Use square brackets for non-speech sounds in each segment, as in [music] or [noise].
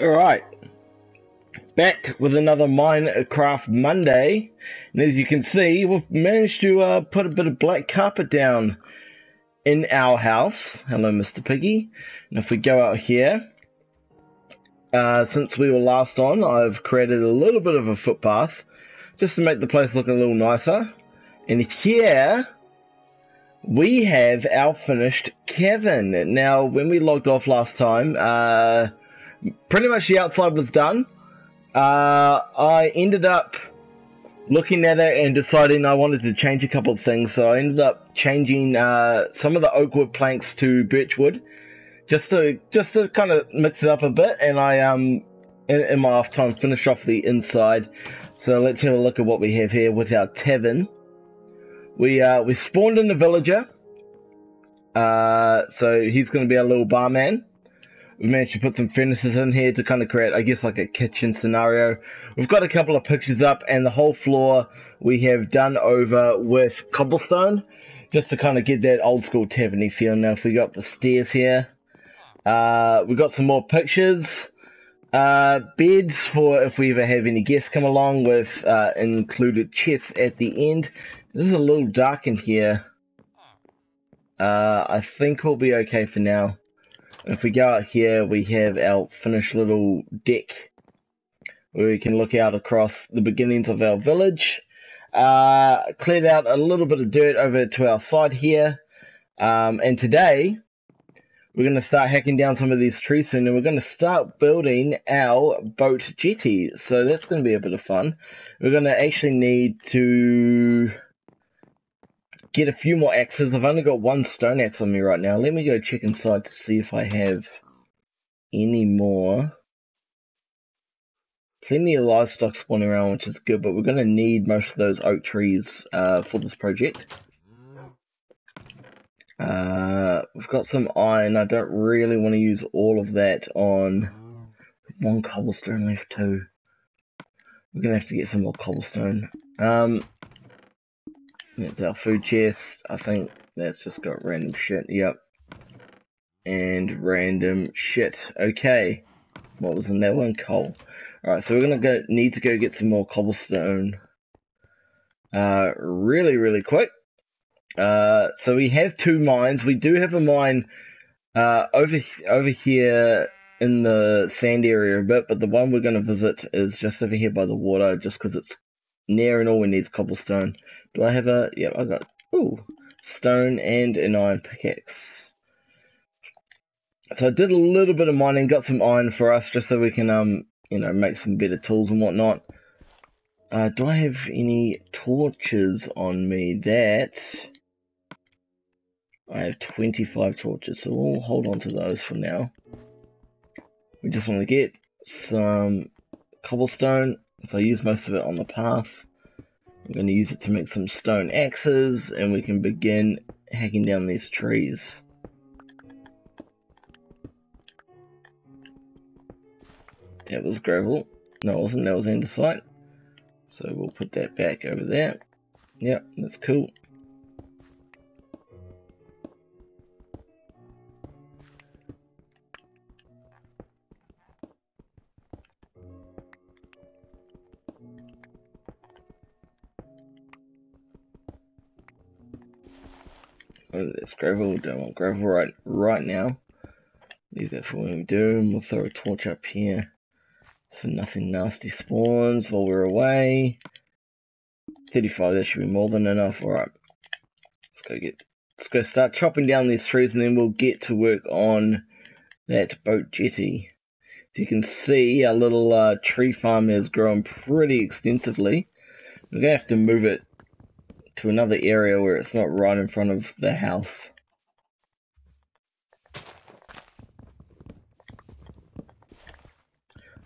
Alright. Back with another Minecraft Monday. And as you can see, we've managed to uh, put a bit of black carpet down in our house. Hello, Mr. Piggy. And if we go out here, uh, since we were last on, I've created a little bit of a footpath just to make the place look a little nicer. And here we have our finished Kevin. Now, when we logged off last time, uh, pretty much the outside was done. Uh, I ended up looking at it and deciding I wanted to change a couple of things. So I ended up changing uh, some of the oak wood planks to birch wood, just to just to kind of mix it up a bit. And I um in, in my off time finish off the inside. So let's have a look at what we have here with our tavern. We uh we spawned in the villager. Uh, so he's going to be our little barman we managed to put some furnaces in here to kind of create, I guess, like a kitchen scenario. We've got a couple of pictures up, and the whole floor we have done over with cobblestone, just to kind of get that old school taverny feel. Now, if we got the stairs here, uh, we got some more pictures. Uh, beds for if we ever have any guests come along with uh, included chests at the end. This is a little dark in here. Uh, I think we'll be okay for now. If we go out here, we have our finished little deck where we can look out across the beginnings of our village. Uh, cleared out a little bit of dirt over to our side here. Um, and today, we're going to start hacking down some of these trees soon and we're going to start building our boat jetty. So that's going to be a bit of fun. We're going to actually need to get a few more axes. I've only got one stone axe on me right now. Let me go check inside to see if I have any more. Plenty of livestock spawning around, which is good, but we're going to need most of those oak trees uh, for this project. Uh, we've got some iron. I don't really want to use all of that on one cobblestone left too. We're going to have to get some more cobblestone. Um, it's our food chest. I think that's just got random shit. Yep. And random shit. Okay. What was in that one? Coal. Alright, so we're gonna go need to go get some more cobblestone. Uh really, really quick. Uh so we have two mines. We do have a mine uh over over here in the sand area a bit, but the one we're gonna visit is just over here by the water just because it's near and all we need is cobblestone. Do I have a... Yep, I got... Ooh. Stone and an iron pickaxe. So I did a little bit of mining, got some iron for us, just so we can, um, you know, make some better tools and whatnot. Uh, do I have any torches on me? That... I have 25 torches, so we'll hold on to those for now. We just want to get some cobblestone, so I use most of it on the path. I'm going to use it to make some stone axes and we can begin hacking down these trees. That was gravel. No, it wasn't. That was andesite. So we'll put that back over there. Yep, that's cool. It's gravel. Don't want gravel right right now. Leave that for when we do. We'll throw a torch up here. So nothing nasty spawns while we're away. 35, that should be more than enough. Alright. Let's go get let's go start chopping down these trees and then we'll get to work on that boat jetty. As you can see, our little uh, tree farm has grown pretty extensively. We're going to have to move it to another area where it's not right in front of the house.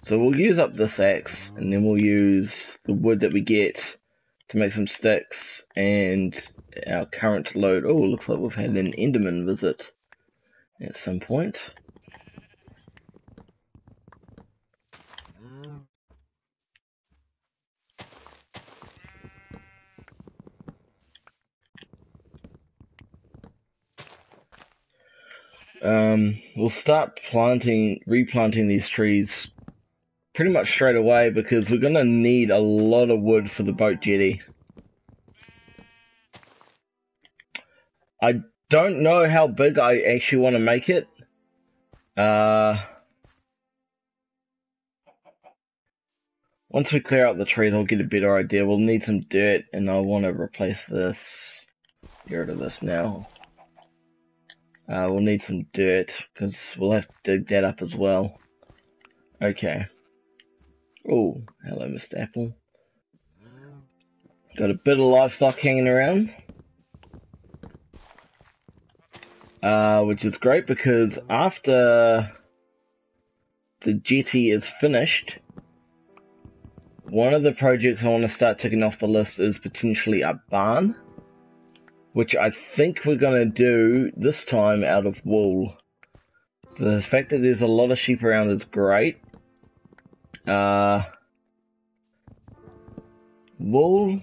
So we'll use up this axe, and then we'll use the wood that we get to make some sticks, and our current load. Oh, looks like we've had an Enderman visit at some point. Um, we'll start planting, replanting these trees pretty much straight away because we're going to need a lot of wood for the boat jetty. I don't know how big I actually want to make it. Uh, once we clear out the trees, I'll get a better idea. We'll need some dirt, and I want to replace this. Get rid of this now. Uh, we'll need some dirt, because we'll have to dig that up as well. Okay. Oh, hello, Mr. Apple. Got a bit of livestock hanging around. Uh, which is great because after the jetty is finished, one of the projects I want to start ticking off the list is potentially a barn, which I think we're going to do this time out of wool. So the fact that there's a lot of sheep around is great. Uh, wool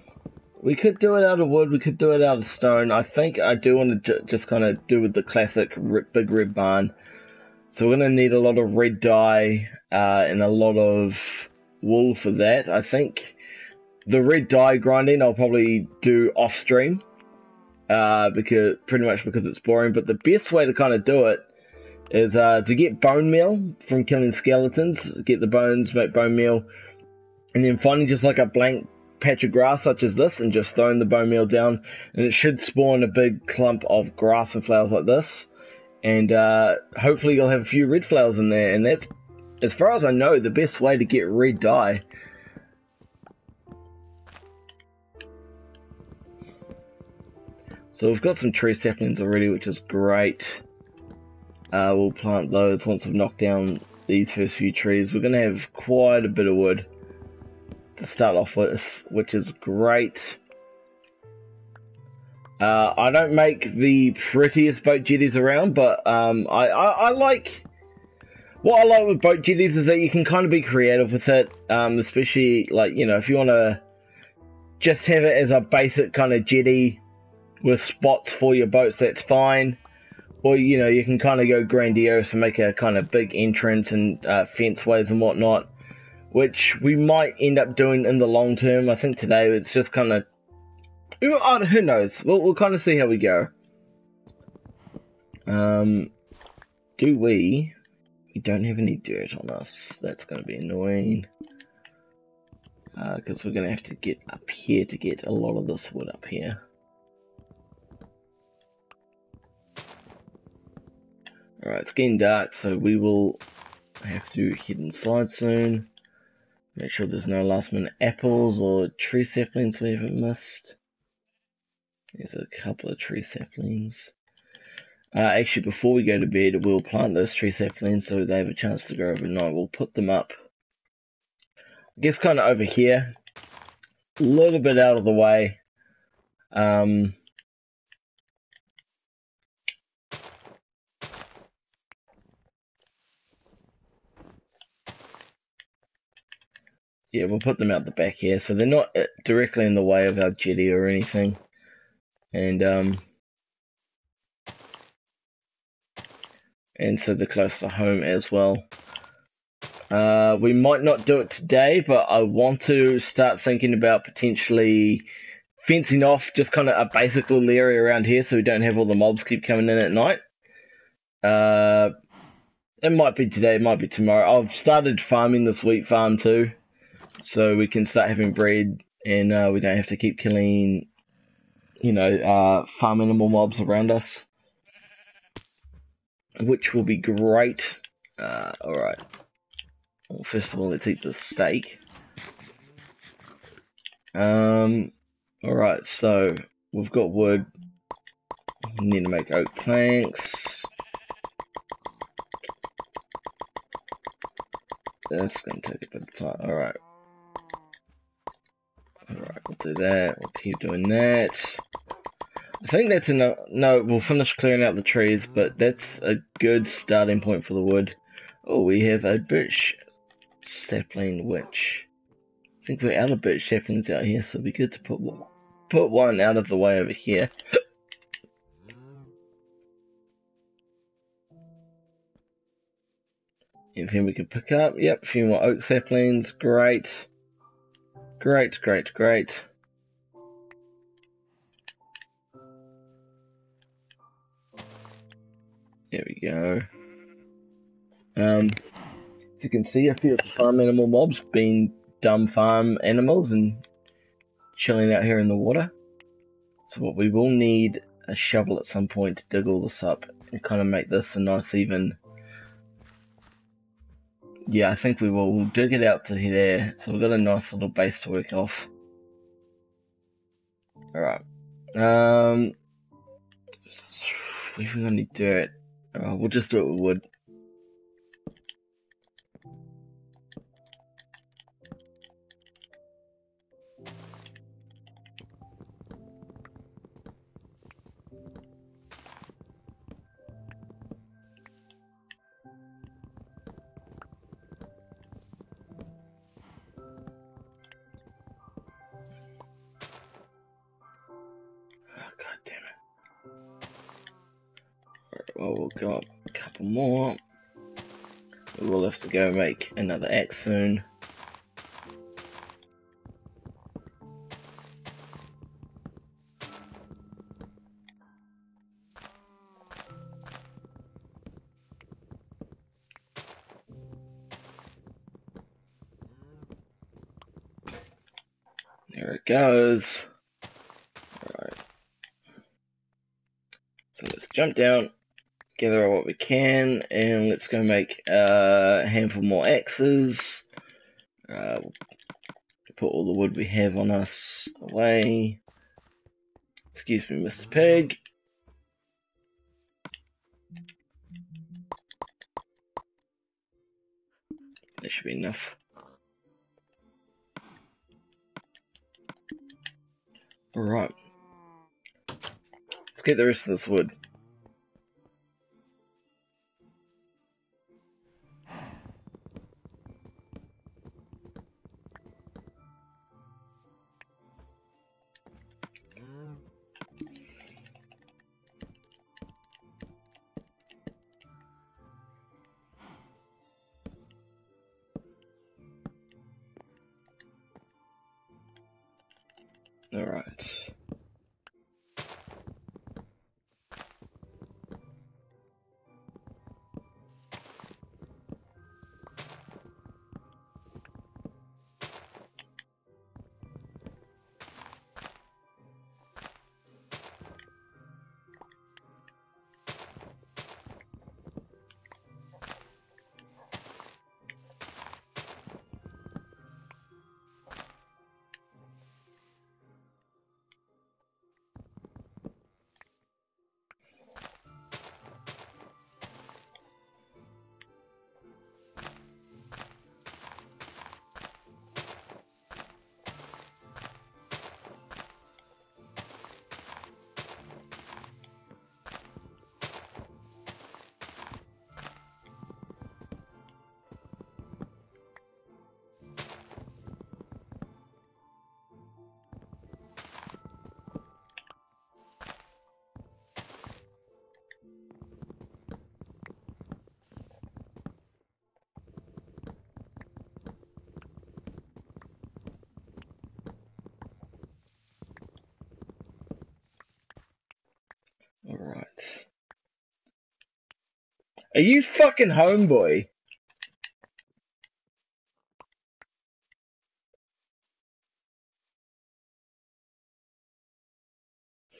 we could do it out of wood. We could do it out of stone. I think I do want to just kind of do with the classic big red barn. So we're going to need a lot of red dye uh, and a lot of wool for that. I think the red dye grinding I'll probably do off stream. Uh, because pretty much because it's boring. But the best way to kind of do it is uh, to get bone meal from killing skeletons. Get the bones, make bone meal, and then finding just like a blank patch of grass such as this and just throwing the bone meal down and it should spawn a big clump of grass and flowers like this and uh, hopefully you'll have a few red flowers in there and that's as far as I know the best way to get red dye so we've got some tree saplings already which is great uh, we'll plant those once we've knocked down these first few trees we're going to have quite a bit of wood to start off with, which is great. Uh, I don't make the prettiest boat jetties around, but um, I, I, I, like what I like with boat jetties is that you can kind of be creative with it, um, especially like you know if you want to just have it as a basic kind of jetty with spots for your boats, that's fine. Or you know you can kind of go grandiose and make a kind of big entrance and uh, fence ways and whatnot which we might end up doing in the long term. I think today it's just kind of who knows. We'll we'll kind of see how we go. Um, do we? We don't have any dirt on us. That's going to be annoying. Because uh, we're going to have to get up here to get a lot of this wood up here. Alright, it's getting dark, so we will have to head inside soon. Make sure there's no last minute apples or tree saplings we haven't missed. There's a couple of tree saplings. Uh, actually, before we go to bed, we'll plant those tree saplings so they have a chance to grow overnight. We'll put them up, I guess, kind of over here, a little bit out of the way. Um, yeah, we'll put them out the back here, so they're not uh, directly in the way of our jetty or anything. And, um, and so they're close to home as well. Uh, we might not do it today, but I want to start thinking about potentially fencing off just kind of a basic little area around here so we don't have all the mobs keep coming in at night. Uh, it might be today, it might be tomorrow. I've started farming this wheat farm too so we can start having bread and uh, we don't have to keep killing, you know, uh, farm animal mobs around us, which will be great. Uh, all right. Well, first of all, let's eat the steak. Um. All right. So we've got wood. We need to make oak planks. That's gonna take a bit of time. All right. Alright, we'll do that. We'll keep doing that. I think that's enough. No, we'll finish clearing out the trees, but that's a good starting point for the wood. Oh, we have a birch sapling which. I think we're out of birch saplings out here, so it'd be good to put one, put one out of the way over here. Anything we can pick up? Yep, a few more oak saplings. Great. Great, great, great. There we go. Um, as you can see, a few farm animal mobs being dumb farm animals and chilling out here in the water. So what we will need a shovel at some point to dig all this up and kind of make this a nice even yeah, I think we will. We'll dig it out to there. So we've got a nice little base to work off. Alright. Um, we've got any dirt. Uh, we'll just do it with wood. Soon. There it goes. Alright. So let's jump down gather what we can, and let's go make a handful more axes. Uh, put all the wood we have on us away. Excuse me, Mr. Pig. That should be enough. Alright. Let's get the rest of this wood. Are you fucking homeboy?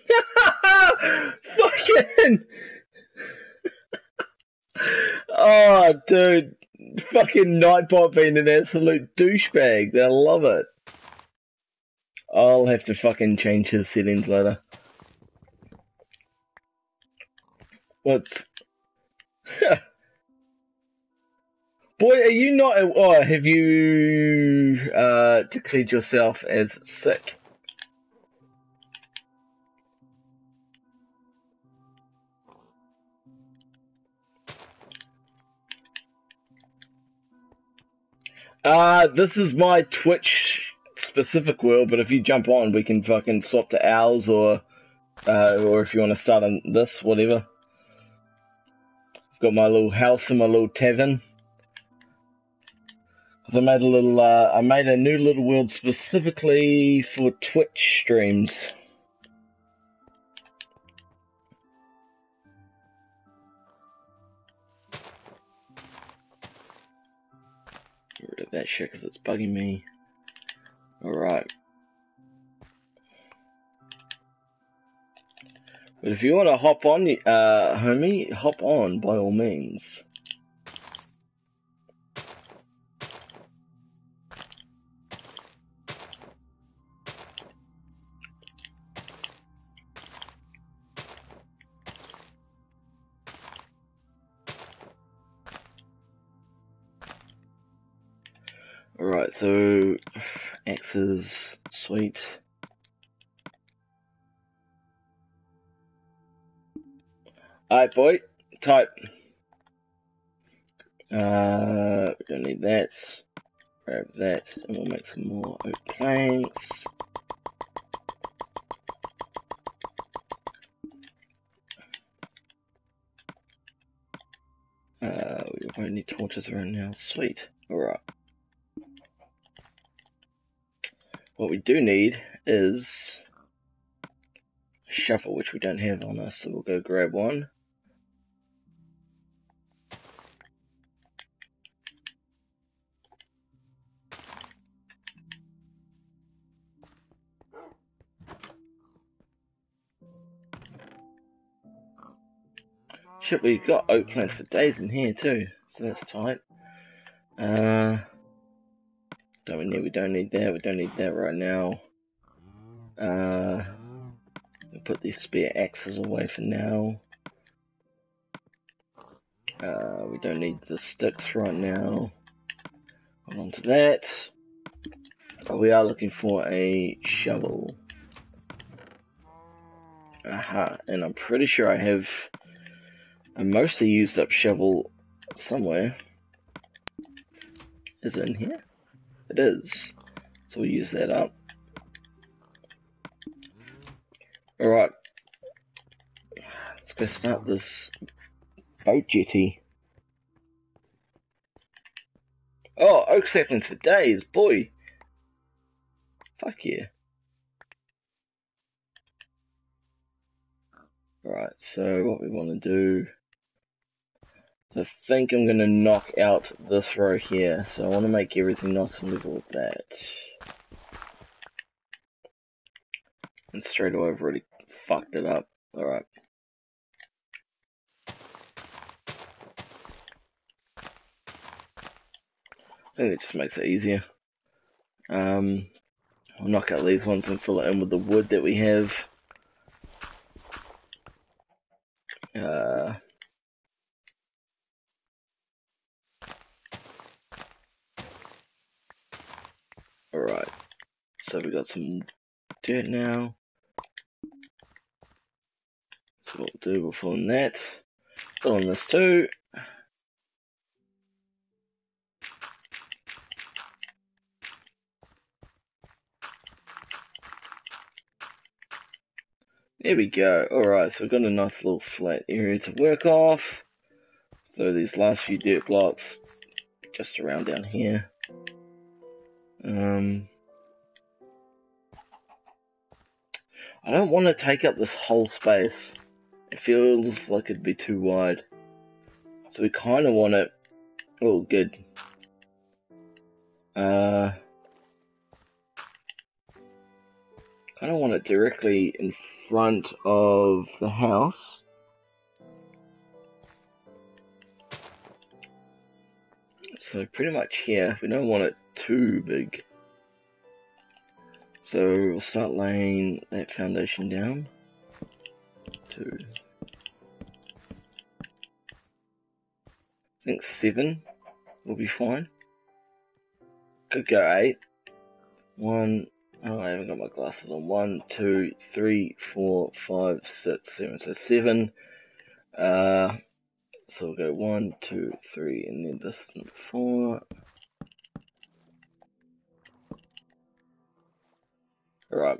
[laughs] fucking. oh, dude. Fucking Nightbot being an absolute douchebag. I love it. I'll have to fucking change his settings later. What's Boy, are you not? Oh, have you uh, declared yourself as sick? Uh, this is my Twitch specific world, but if you jump on, we can fucking swap to ours, or uh, or if you want to start on this, whatever. Got my little house and my little tavern. I made a little, uh, I made a new little world specifically for Twitch streams. Get rid of that shit because it's bugging me. Alright. But if you want to hop on, uh, homie, hop on by all means. So X's sweet. Alright, boy, type. Uh, we don't need that. Grab that, and we'll make some more oak planks. Uh, we won't need torches around now. Sweet. Alright. What we do need is a shovel, which we don't have on us, so we'll go grab one. Shit, we've got oak planks for days in here too, so that's tight. Uh, don't we need? We don't need that. We don't need that right now. Uh, we'll put these spear axes away for now. Uh, we don't need the sticks right now. Hold on to that. But we are looking for a shovel. Aha, and I'm pretty sure I have a mostly used up shovel somewhere. Is it in here? It is. So we'll use that up. Alright. Let's go start this boat jetty. Oh, oak saplings for days, boy. Fuck yeah. Alright, so what we want to do I think I'm going to knock out this row here, so I want to make everything nice and level with that. And straight away I've already fucked it up. Alright. I think it just makes it easier. Um, I'll knock out these ones and fill it in with the wood that we have. Uh, Alright, so we got some dirt now. So what we'll do, in that. Fill in this too. There we go. Alright, so we've got a nice little flat area to work off. Throw these last few dirt blocks just around down here. Um, I don't want to take up this whole space. It feels like it'd be too wide. So we kind of want it. Oh, good. Uh, kind of want it directly in front of the house. So pretty much here. We don't want it too big. So we'll start laying that foundation down. Two. I think seven will be fine. Could go eight. One, oh, I haven't got my glasses on. One, two, three, four, five, six, seven. So seven. Uh, so we'll go one, two, three, and then this four. Right.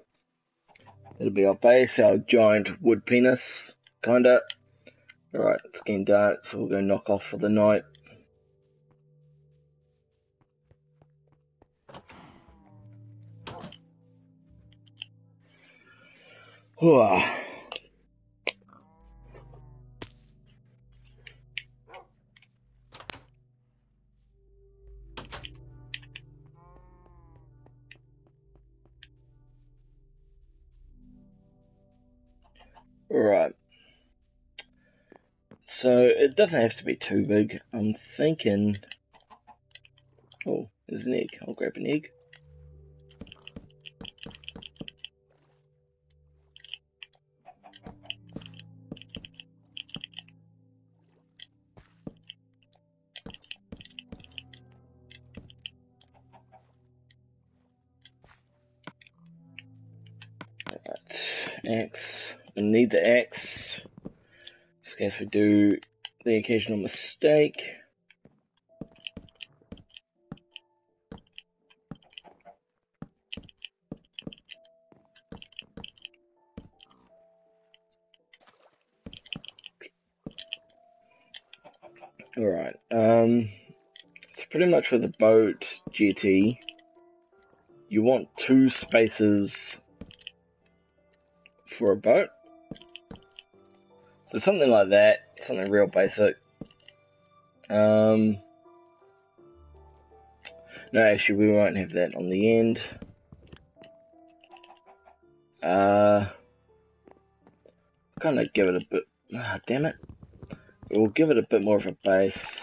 It'll be our base, our giant wood penis, kinda. Alright, it's getting dark, so we'll go knock off for the night. Whoa. Right. So it doesn't have to be too big. I'm thinking. Oh, there's an egg. I'll grab an egg. Case we do the occasional mistake. Alright, um, so pretty much with the boat jetty, you want two spaces for a boat. So something like that, something real basic. Um, no, actually, we won't have that on the end. Uh, kind of give it a bit. Ah, damn it. We'll give it a bit more of a base.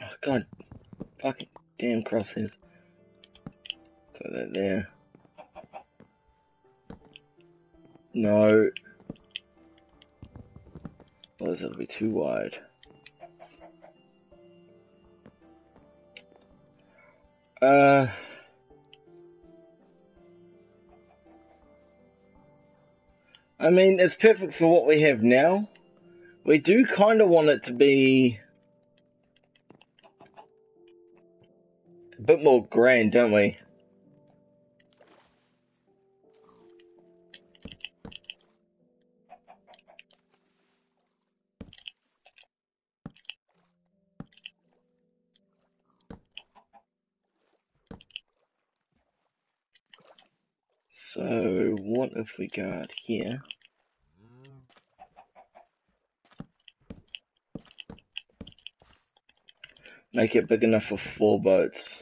Oh, God, fucking damn crosshairs. Throw that there. No. Well, this will be too wide. Uh. I mean, it's perfect for what we have now. We do kind of want it to be a bit more grand, don't we? So, what if we go out here? Make it big enough for four boats.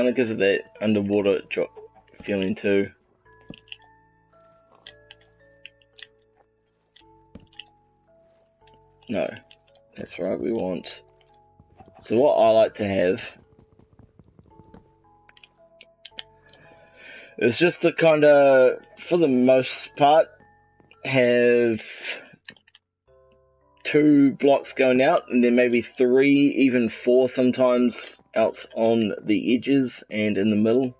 Kind of gives it that underwater drop feeling too. No, that's right, we want. So what I like to have is just to kind of, for the most part, have two blocks going out and then maybe three, even four sometimes out on the edges and in the middle.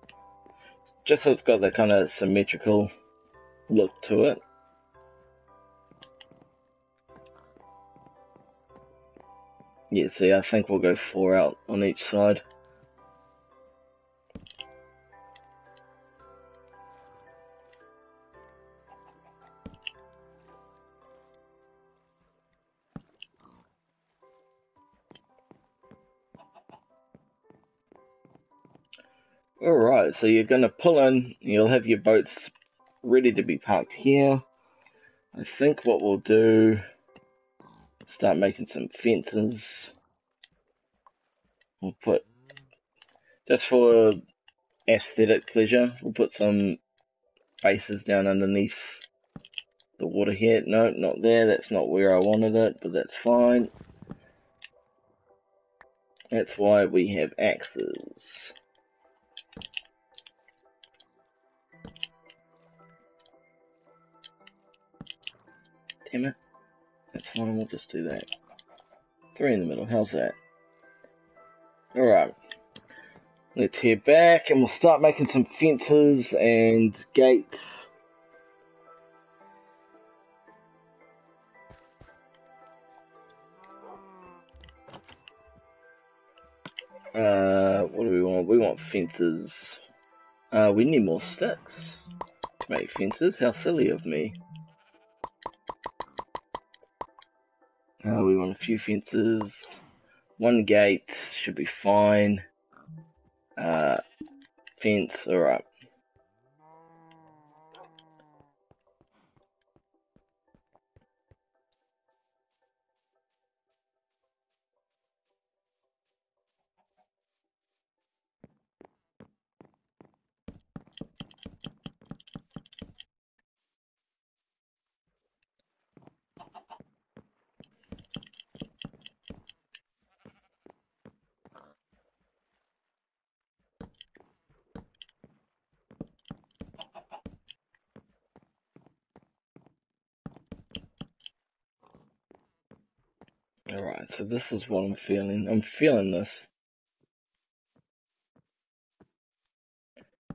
Just so it's got that kind of symmetrical look to it. Yeah, see, I think we'll go four out on each side. So you're going to pull in, you'll have your boats ready to be parked here. I think what we'll do, start making some fences. We'll put, just for aesthetic pleasure, we'll put some bases down underneath the water here. No, not there. That's not where I wanted it, but that's fine. That's why we have axes. Damn it. That's fine, we'll just do that. Three in the middle, how's that? Alright. Let's head back and we'll start making some fences and gates. Uh, what do we want? We want fences. Uh, we need more sticks to make fences. How silly of me. Uh, we want a few fences. One gate should be fine. Uh, fence, alright. Alright, so this is what I'm feeling. I'm feeling this.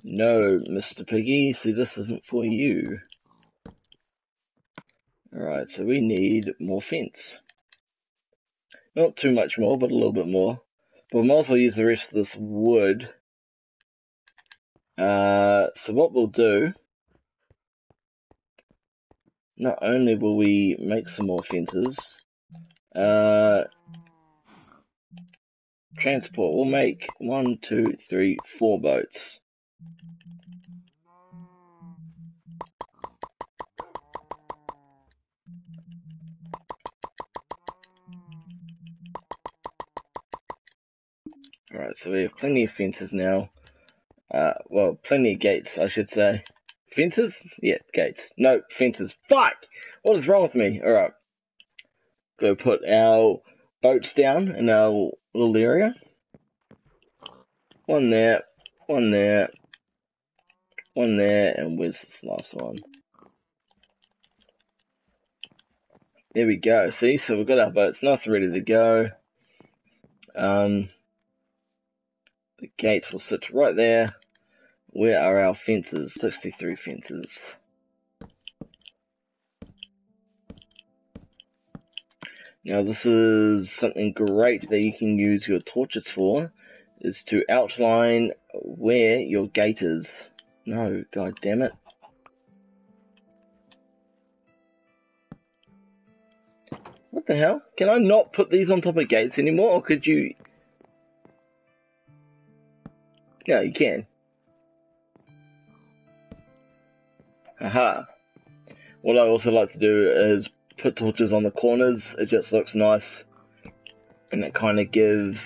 No, Mr. Piggy, see this isn't for you. Alright, so we need more fence. Not too much more, but a little bit more. But we might as well use the rest of this wood. Uh, so what we'll do, not only will we make some more fences, uh, transport. We'll make one, two, three, four boats. Alright, so we have plenty of fences now. Uh, well, plenty of gates, I should say. Fences? Yeah, gates. No, fences. Fuck! What is wrong with me? Alright go put our boats down in our little area. One there, one there, one there, and where's this last one? There we go. See, so we've got our boats nice and ready to go. Um, the gates will sit right there. Where are our fences? 63 fences. Now this is something great that you can use your torches for, is to outline where your gate is. No, god damn it. What the hell? Can I not put these on top of gates anymore, or could you... No, you can. Aha. What I also like to do is put torches on the corners. It just looks nice. And it kind of gives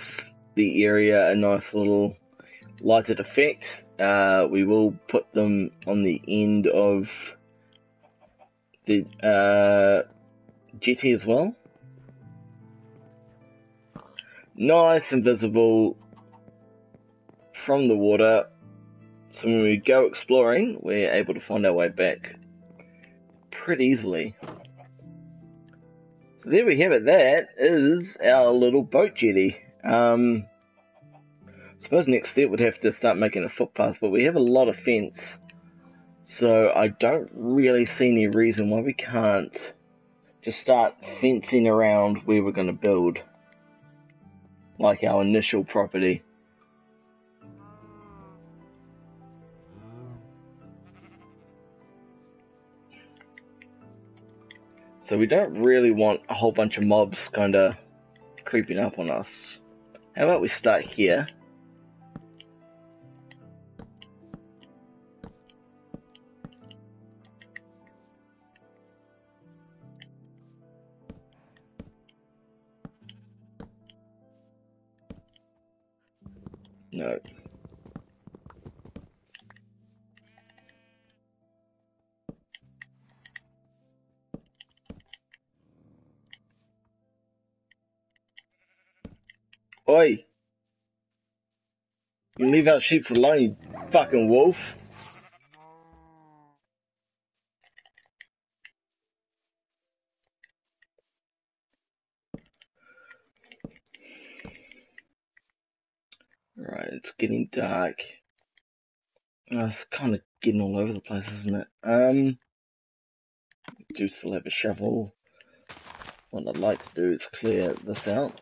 the area a nice little lighted effect. Uh, we will put them on the end of the uh, jetty as well. Nice and visible from the water. So when we go exploring, we're able to find our way back pretty easily. So there we have it. That is our little boat jetty. Um, I suppose next step would have to start making a footpath, but we have a lot of fence. So I don't really see any reason why we can't just start fencing around where we're going to build. Like our initial property. So we don't really want a whole bunch of mobs kind of creeping up on us. How about we start here? No. Leave our sheep alone, you fucking wolf. Right, it's getting dark. Oh, it's kind of getting all over the place, isn't it? Um, do still have a shovel. What I'd like to do is clear this out.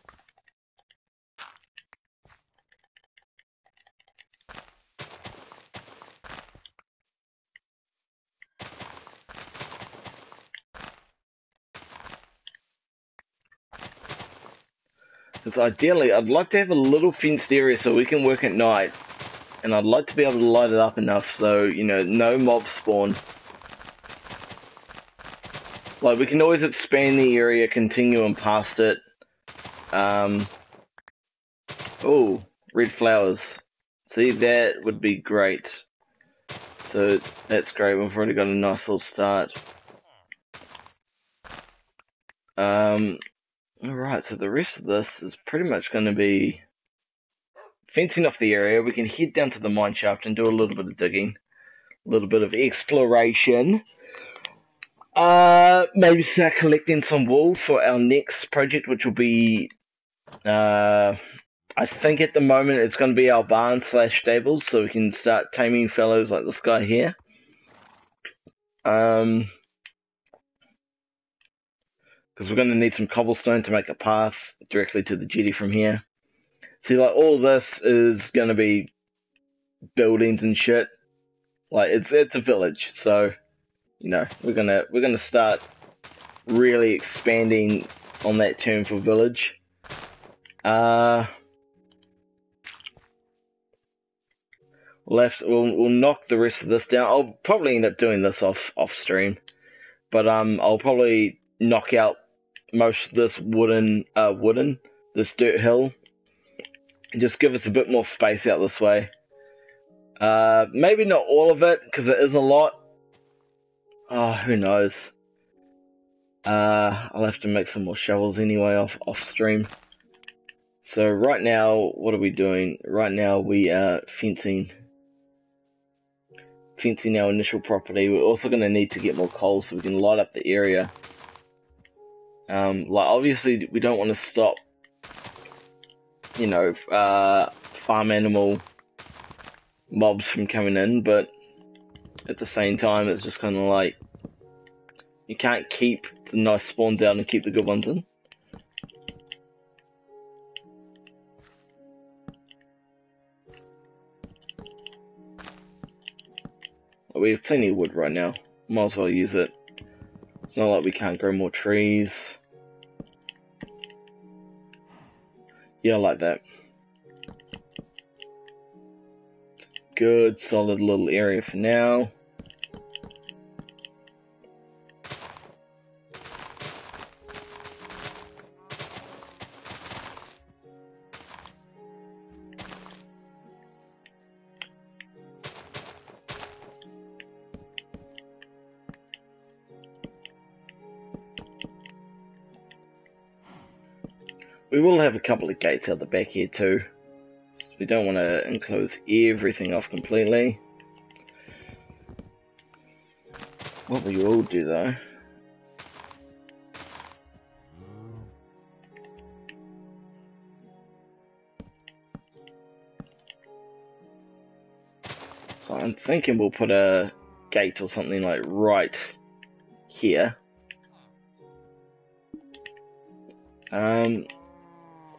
Because ideally, I'd like to have a little fenced area so we can work at night. And I'd like to be able to light it up enough so, you know, no mobs spawn. Like, we can always expand the area, continue and past it. Um, oh, red flowers. See, that would be great. So, that's great. We've already got a nice little start. Um, alright, so the rest of this is pretty much going to be fencing off the area. We can head down to the mine shaft and do a little bit of digging. A little bit of exploration. Uh, maybe start collecting some wool for our next project, which will be, uh, I think at the moment it's going to be our barn slash stables, so we can start taming fellows like this guy here. Um, because we're going to need some cobblestone to make a path directly to the jetty from here. See, like all this is going to be buildings and shit. Like it's it's a village, so you know, we're gonna we're gonna start really expanding on that term for village. Uh, left we'll we'll knock the rest of this down. I'll probably end up doing this off off stream, but um, I'll probably knock out most of this wooden uh wooden this dirt hill, just give us a bit more space out this way. Uh, maybe not all of it because it is a lot, Oh, who knows? Uh, I'll have to make some more shovels anyway off off stream. So right now, what are we doing? Right now we are fencing, fencing our initial property. We're also going to need to get more coal so we can light up the area. Um, like obviously we don't want to stop, you know, uh, farm animal mobs from coming in, but at the same time, it's just kind of like you can't keep the nice spawns out and keep the good ones in. We have plenty of wood right now. Might as well use it. It's not like we can't grow more trees. Yeah, I like that. Good, solid little area for now. We will have a couple of gates out the back here too. We don't want to enclose everything off completely. What we will do though So I'm thinking we'll put a gate or something like right here. Um,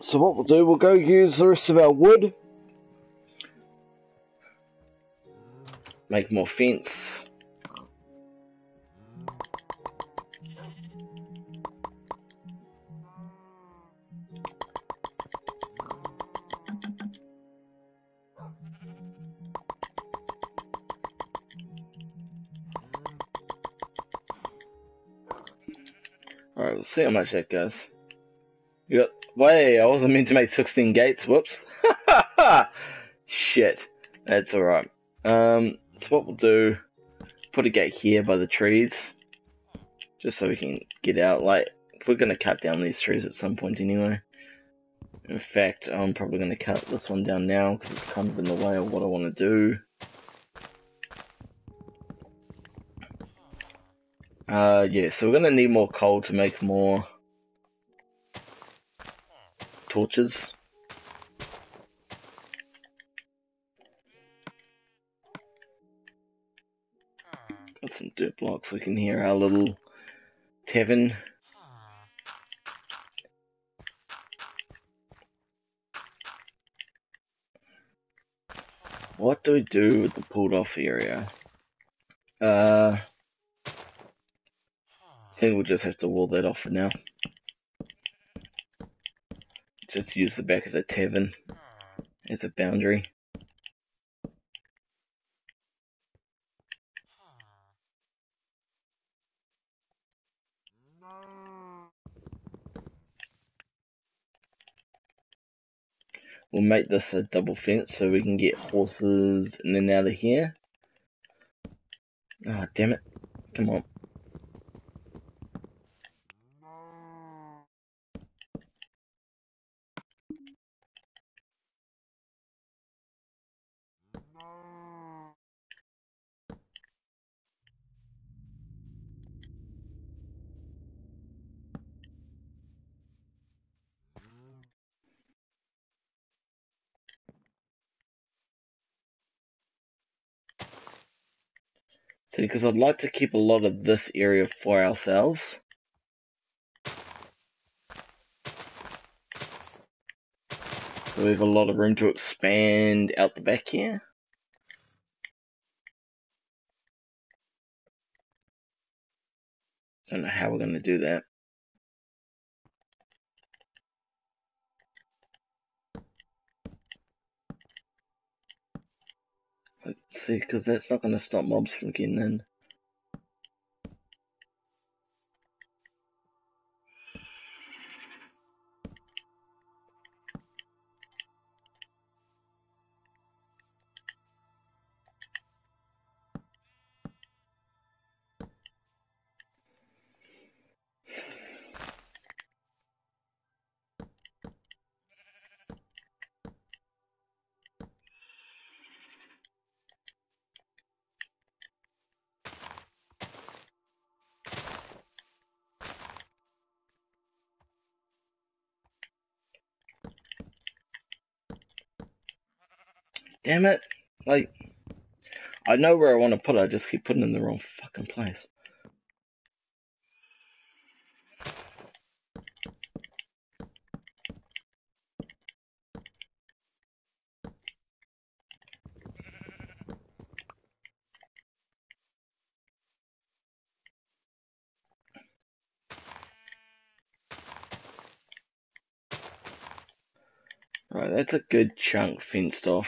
so what we'll do, we'll go use the rest of our wood. Make more fence. Alright, we'll see how much that goes. You got Wait, I wasn't meant to make 16 gates. Whoops. [laughs] Shit. That's alright. Um, so what we'll do, put a gate here by the trees. Just so we can get out. Like, we're gonna cut down these trees at some point anyway. In fact, I'm probably going to cut this one down now because it's kind of in the way of what I want to do. Uh, yeah, so we're going to need more coal to make more torches. Got some dirt blocks. We can hear our little tavern. What do we do with the pulled off area? Uh, I think we'll just have to wall that off for now. Just use the back of the tavern as a boundary. We'll make this a double fence so we can get horses in and out of here. Ah, oh, damn it. Come on. Because I'd like to keep a lot of this area for ourselves. So we have a lot of room to expand out the back here. Don't know how we're going to do that. See, because that's not going to stop mobs from getting in. Damn it. Like, I know where I want to put it, I just keep putting it in the wrong fucking place. Right, that's a good chunk fenced off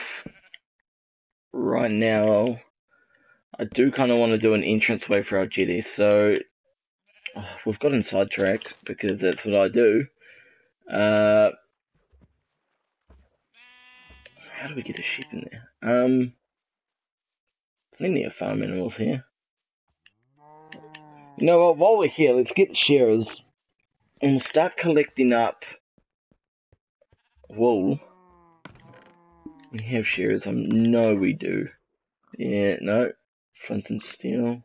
right now, I do kind of want to do an entrance way for our jetty. So [sighs] we've gotten sidetracked because that's what I do. Uh, how do we get a sheep in there? Um, plenty of farm animals here. You know what? While we're here, let's get the shearers and we'll start collecting up wool. We have shearers. I know we do. Yeah, no. Flint and steel.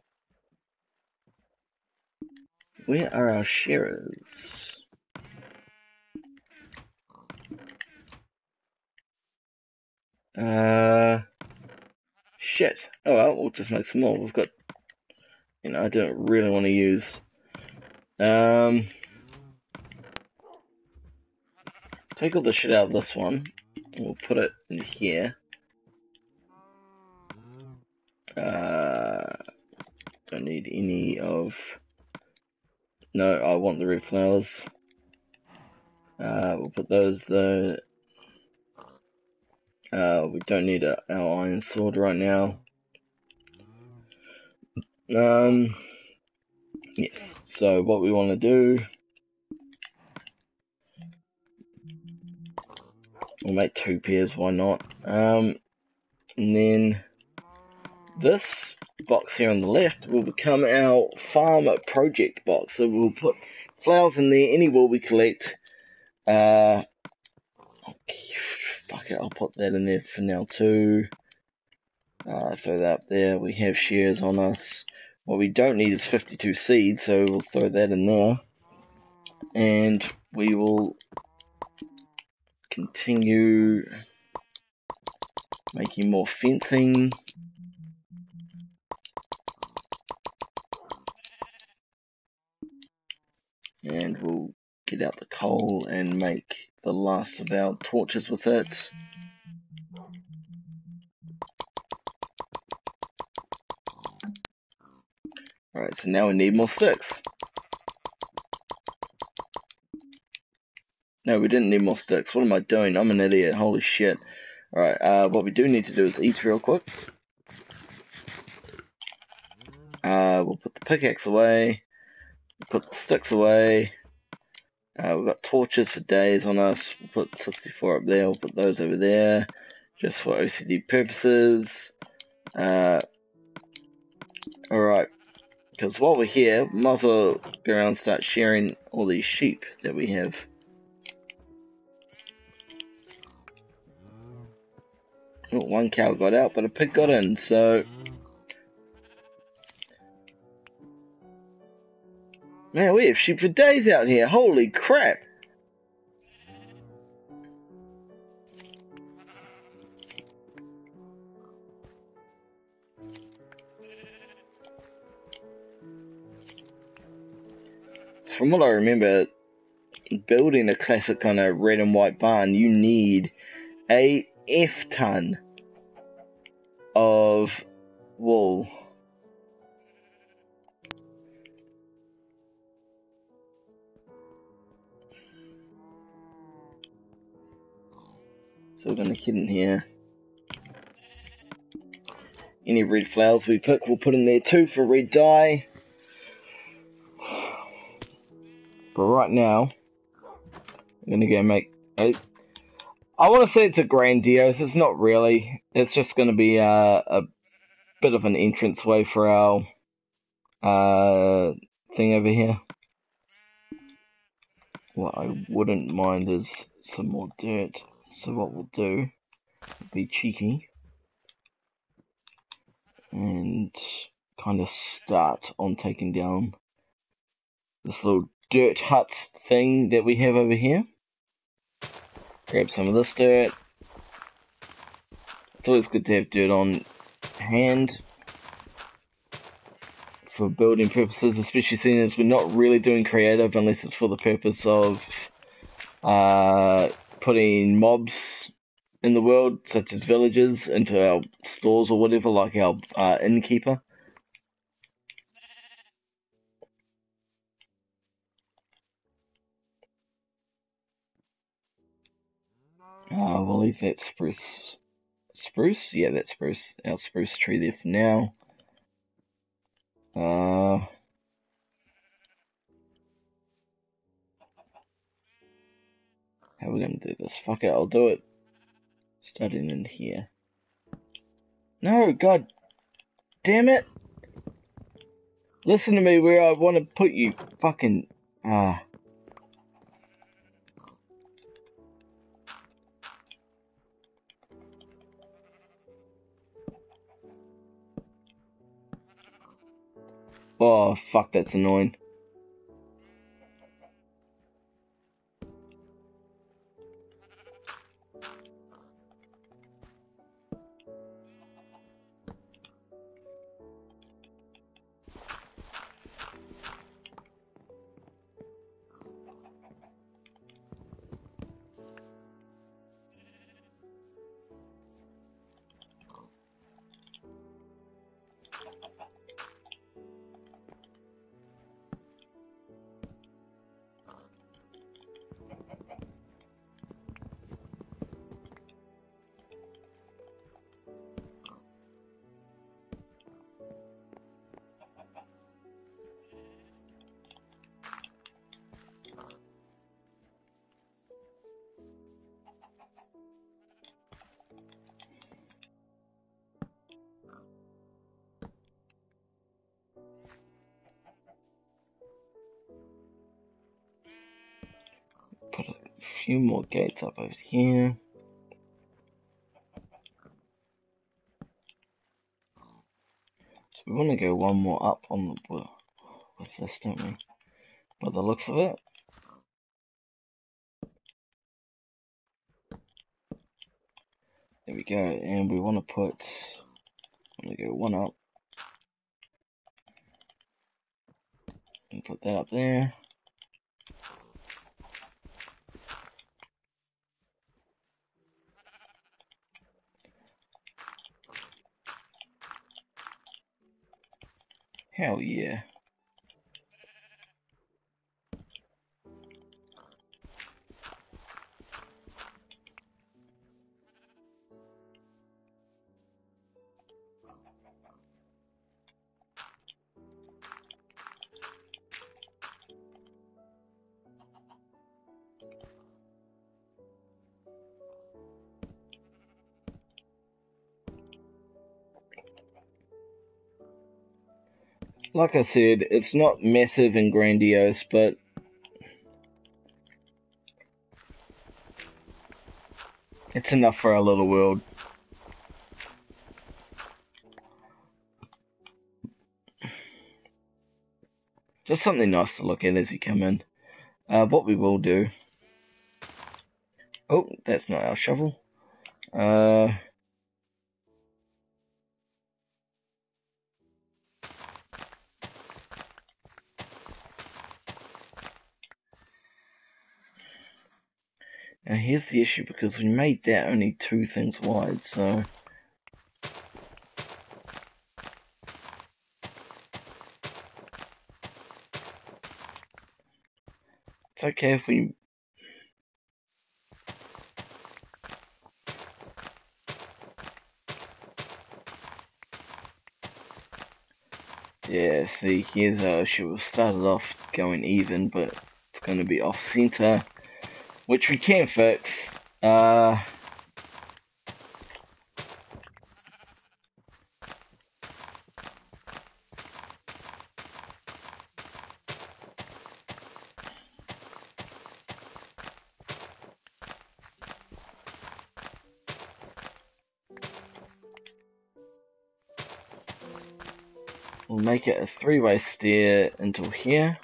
Where are our shearers? Uh, shit. Oh well, we'll just make some more. We've got, you know, I don't really want to use. Um, take all the shit out of this one. We'll put it in here. Uh, don't need any of. No, I want the red flowers. Uh, we'll put those there. Uh, we don't need a, our iron sword right now. Um, yes, so what we want to do We'll make two pairs, why not? Um, and then this box here on the left will become our farm project box. So we'll put flowers in there, any wool we collect, uh, fuck it, I'll put that in there for now too. Uh, throw that up there. We have shares on us. What we don't need is 52 seeds, so we'll throw that in there. And we will continue making more fencing. And we'll get out the coal and make the last of our torches with it. Alright, so now we need more sticks. No, we didn't need more sticks. What am I doing? I'm an idiot. Holy shit. Alright, uh, what we do need to do is eat real quick. Uh, we'll put the pickaxe away. Put the sticks away. Uh, we've got torches for days on us. We'll put 64 up there. We'll put those over there. Just for OCD purposes. Uh, Alright. Because while we're here, we might as well go around and start sharing all these sheep that we have. Oh, one cow got out, but a pig got in, so... Man, we have sheep for days out here. Holy crap! From what I remember, building a classic kind of red and white barn, you need a F ton of wool. So we're to get in here. Any red flowers we pick, we'll put in there too for red dye. But right now, I'm to go make... I, I want to say it's a grandiose. It's not really. It's just going to be a, a bit of an entrance way for our uh, thing over here. What I wouldn't mind is some more dirt. So what we'll do, be cheeky, and kind of start on taking down this little dirt hut thing that we have over here. Grab some of this dirt. It's always good to have dirt on hand for building purposes, especially seeing as we're not really doing creative unless it's for the purpose of uh, putting mobs in the world, such as villagers, into our stores or whatever, like our uh, innkeeper. That spruce. Spruce? Yeah, that's spruce. Our spruce tree there for now. Uh, how are we gonna do this? Fuck it, I'll do it. Starting in here. No, god damn it! Listen to me where I want to put you. Fucking ah. Oh, fuck, that's annoying. two more gates up over here. So we want to go one more up on the with this, don't we? By the looks of it. There we go, and we want to put, Let me go one up. And put that up there. Hell yeah. Like I said, it's not massive and grandiose, but it's enough for our little world. Just something nice to look at as you come in. Uh, what we will do. Oh, that's not our shovel. Uh, Now here's the issue because we made that only two things wide, so... It's okay if we... Yeah, see, here's our issue. We started off going even, but it's going to be off center which we can fix. Uh, We'll make it a three-way stair until here.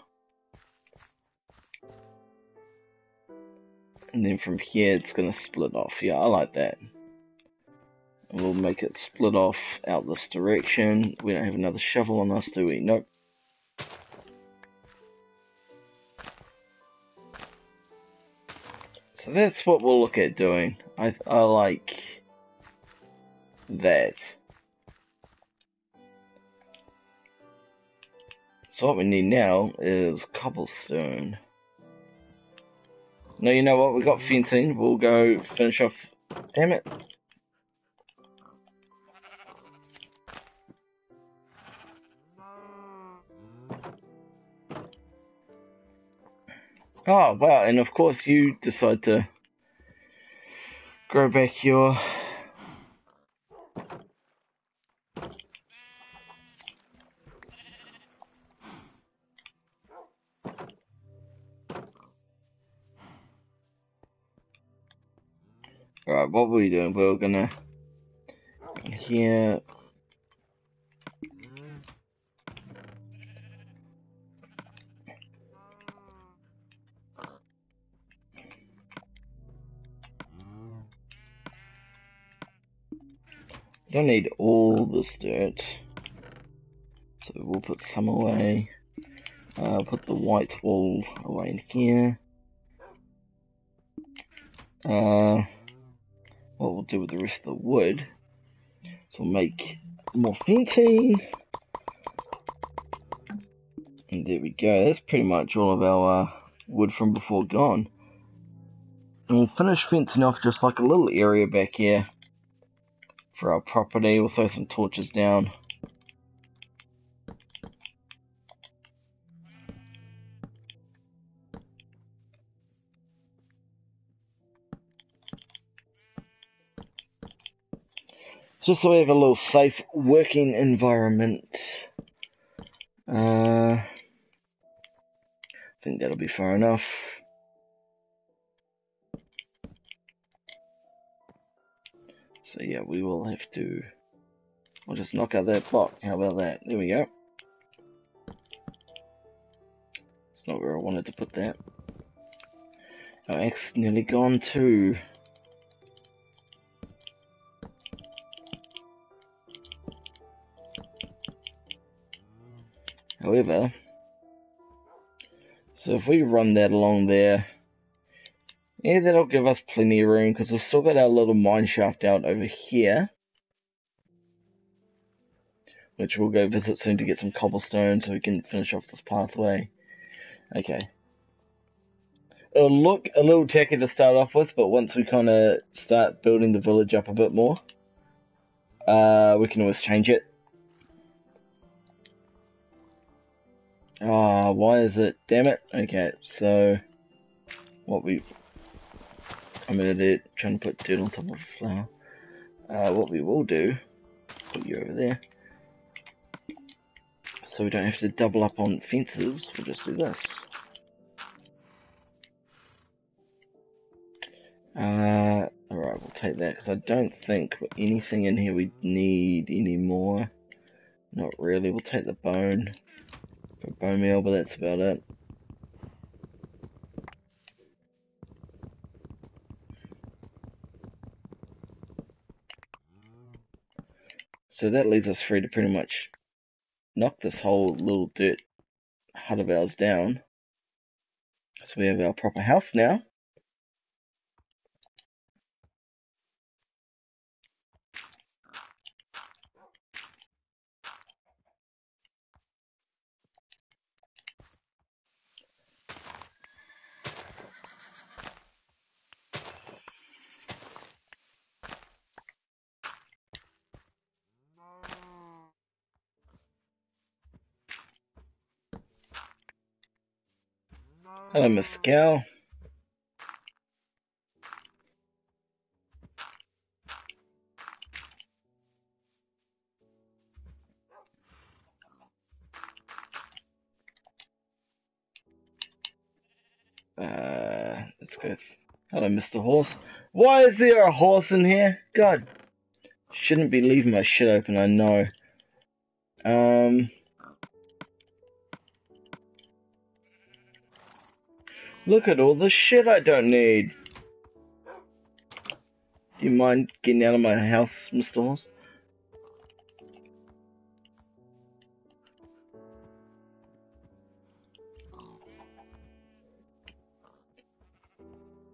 And then from here it's going to split off. Yeah, I like that. And we'll make it split off out this direction. We don't have another shovel on us, do we? Nope. So that's what we'll look at doing. I, I like that. So what we need now is cobblestone. No, you know what? We've got fencing. We'll go finish off. Damn it. Oh, wow. And of course, you decide to grow back your Were we doing? We are gonna here. Don't need all this dirt, so we'll put some away. Uh, put the white wall away in here. Uh, what we'll do with the rest of the wood. So we'll make more fencing and there we go. That's pretty much all of our uh, wood from before gone. And we'll finish fencing off just like a little area back here for our property. We'll throw some torches down just so we have a little safe working environment. Uh, I think that'll be far enough. So yeah, we will have to I'll just knock out that block. How about that? There we go. It's not where I wanted to put that. Our axe nearly gone too. However, so if we run that along there, yeah, that'll give us plenty of room because we've still got our little mine shaft out over here. Which we'll go visit soon to get some cobblestone so we can finish off this pathway. Okay. It'll look a little tacky to start off with, but once we kind of start building the village up a bit more, uh, we can always change it. Ah, why is it? Damn it. Okay, so what we I'm an idiot trying to put dirt on top of a flower. Uh, what we will do, put you over there, so we don't have to double up on fences, we'll just do this. Uh, alright, we'll take that, because I don't think anything in here we need anymore. Not really, we'll take the bone, bone meal, but that's about it. So that leaves us free to pretty much knock this whole little dirt hut of ours down. So we have our proper house now. Hello, Cow. Uh, let's go. Hello, Mr. Horse. Why is there a horse in here? God, shouldn't be leaving my shit open, I know. Um... Look at all the shit I don't need. Do you mind getting out of my house, Mr. Horse?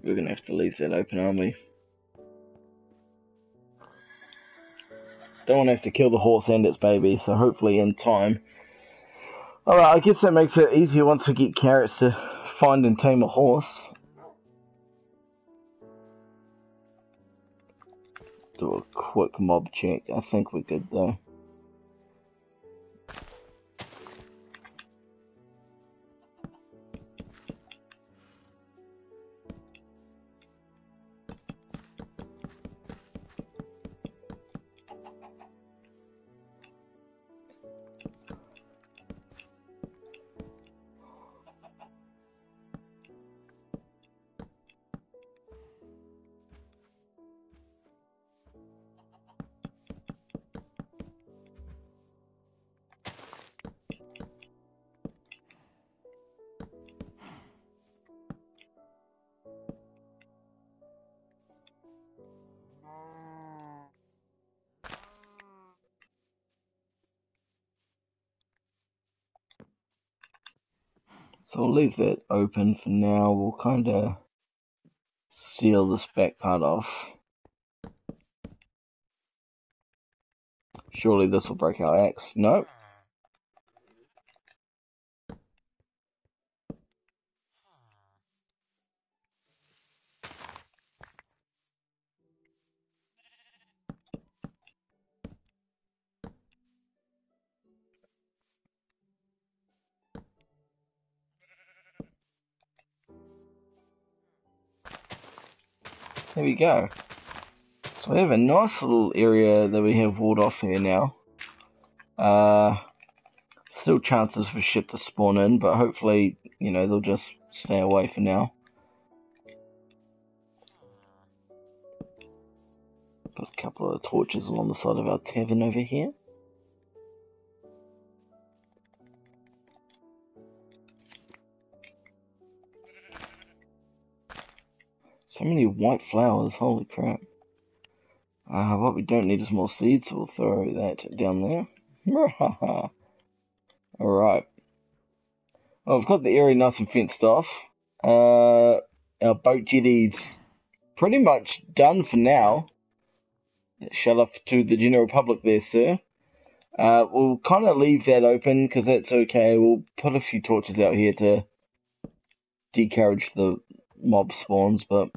We're gonna have to leave that open, aren't we? Don't want to have to kill the horse and its baby, so hopefully in time. Alright, I guess that makes it easier once we get carrots to find and tame a horse. Do a quick mob check. I think we're good though. So I'll leave that open for now. We'll kind of seal this back part off. Surely this will break our axe. Nope. There we go. So we have a nice little area that we have walled off here now. Uh, still chances for shit to spawn in, but hopefully, you know, they'll just stay away for now. Got a couple of torches along the side of our tavern over here. Many white flowers, holy crap. Uh, what we don't need is more seeds, so we'll throw that down there. [laughs] Alright. Well, I've got the area nice and fenced off. Uh, our boat jetty's pretty much done for now. Shut off to the general public there, sir. Uh, we'll kind of leave that open because that's okay. We'll put a few torches out here to discourage the mob spawns, but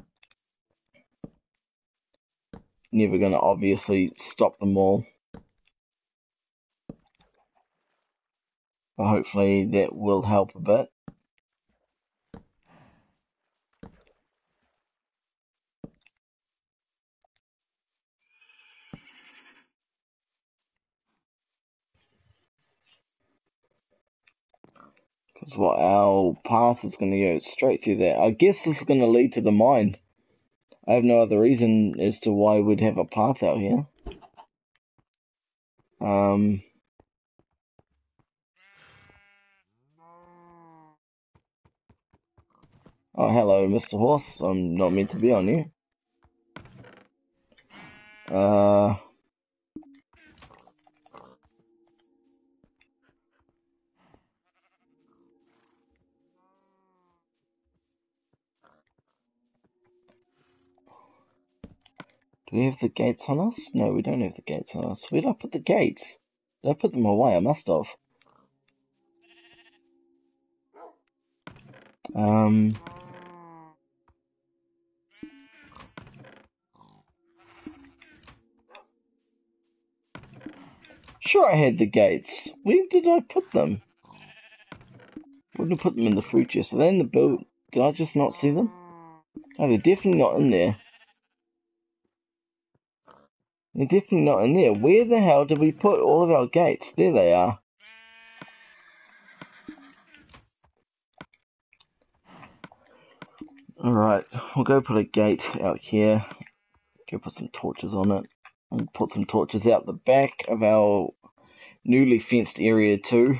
never going to obviously stop them all. But hopefully that will help a bit. Because what our path is going to go straight through there. I guess this is going to lead to the mine. I have no other reason as to why we'd have a path out here. Um. Oh, hello, Mr. Horse. I'm not meant to be on you. Uh. Do we have the gates on us? No, we don't have the gates on us. Where'd I put the gates? Did I put them away? I must have. Um... Sure I had the gates. Where did I put them? Wouldn't have put them in the fruit chest. Are they in the build? Did I just not see them? Oh, they're definitely not in there. They're definitely not in there. Where the hell did we put all of our gates? There they are. Alright, we'll go put a gate out here. Go put some torches on it. And put some torches out the back of our newly fenced area too.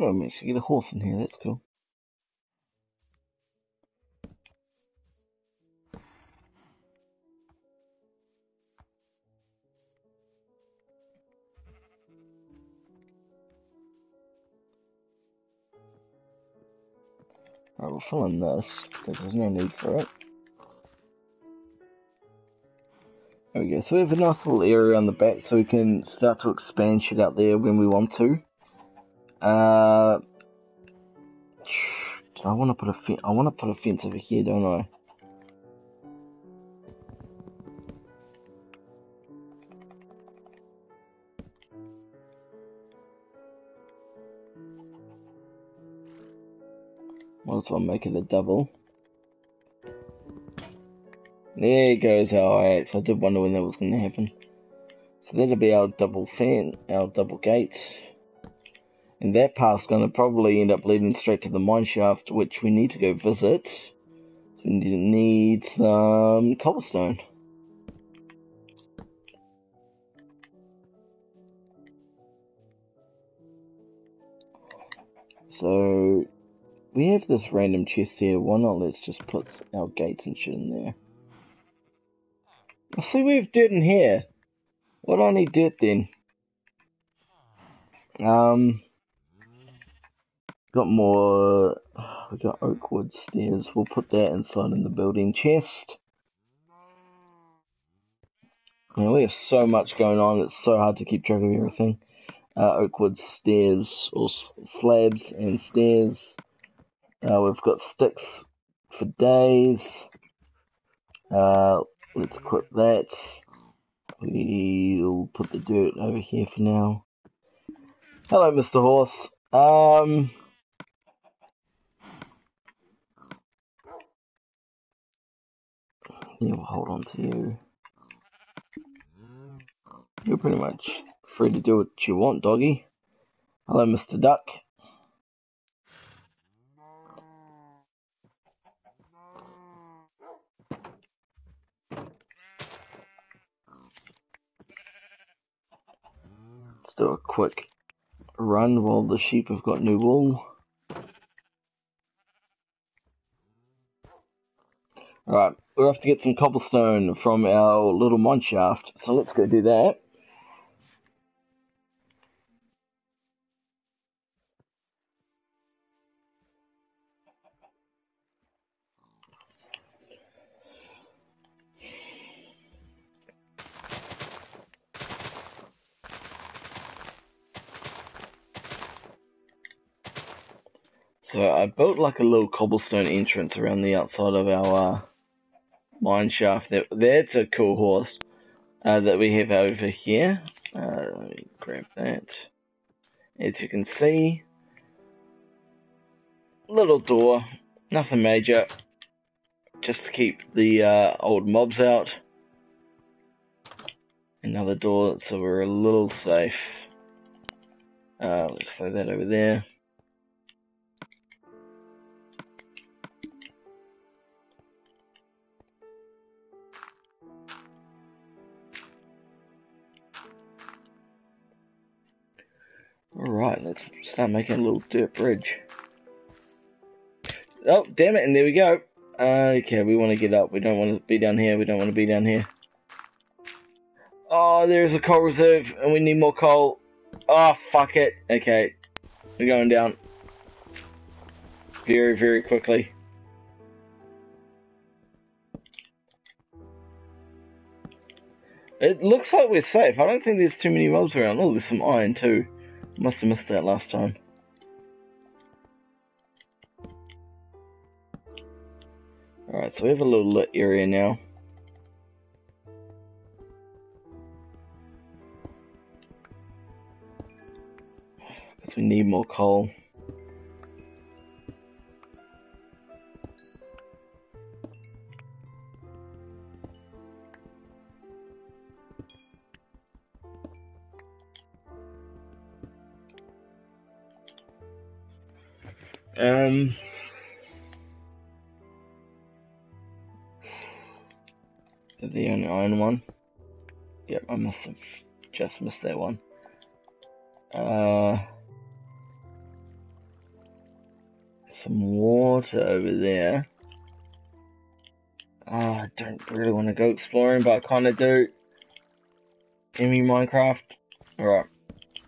Oh, I managed to get a horse in here, that's cool. Alright, we'll fill in this, because there's no need for it. There we go, so we have a nice little area on the back so we can start to expand shit out there when we want to. Uh, I want to put a fence. I want to put a fence over here, don't I? Might as well make it a double. There goes our axe. I did wonder when that was going to happen. So that'll be our double fan, our double gates. And that path's going to probably end up leading straight to the mine shaft, which we need to go visit. So we need some cobblestone. So, we have this random chest here. Why not let's just put our gates and shit in there. I see we have dirt in here. Why do I need dirt then? Um, Got more, we got oak wood stairs, we'll put that inside in the building chest. Yeah, we have so much going on, it's so hard to keep track of everything. Uh, oak wood stairs, or slabs and stairs. Uh, we've got sticks for days. Uh, let's equip that. We'll put the dirt over here for now. Hello, Mr. Horse. Um, We'll hold on to you. You're pretty much free to do what you want, doggy. Hello, Mr. Duck. Let's do a quick run while the sheep have got new wool. Alright, we have to get some cobblestone from our little mine shaft, so let's go do that. So I built like a little cobblestone entrance around the outside of our uh, mine shaft. That that's a cool horse uh, that we have over here. Uh, let me grab that. As you can see, little door, nothing major, just to keep the uh, old mobs out. Another door, so we're a little safe. Uh, let's throw that over there. Alright, let's start making a little dirt bridge. Oh, damn it, and there we go. okay, we want to get up. We don't want to be down here. We don't want to be down here. Oh, there's a coal reserve, and we need more coal. Oh, fuck it. Okay, we're going down. Very, very quickly. It looks like we're safe. I don't think there's too many mobs around. Oh, there's some iron too. Must have missed that last time. Alright, so we have a little lit area now. Because we need more coal. Um. The only iron one. Yep, I must have just missed that one. Uh, some water over there. Oh, I don't really want to go exploring, but I kind of do. Emmy Minecraft. Alright.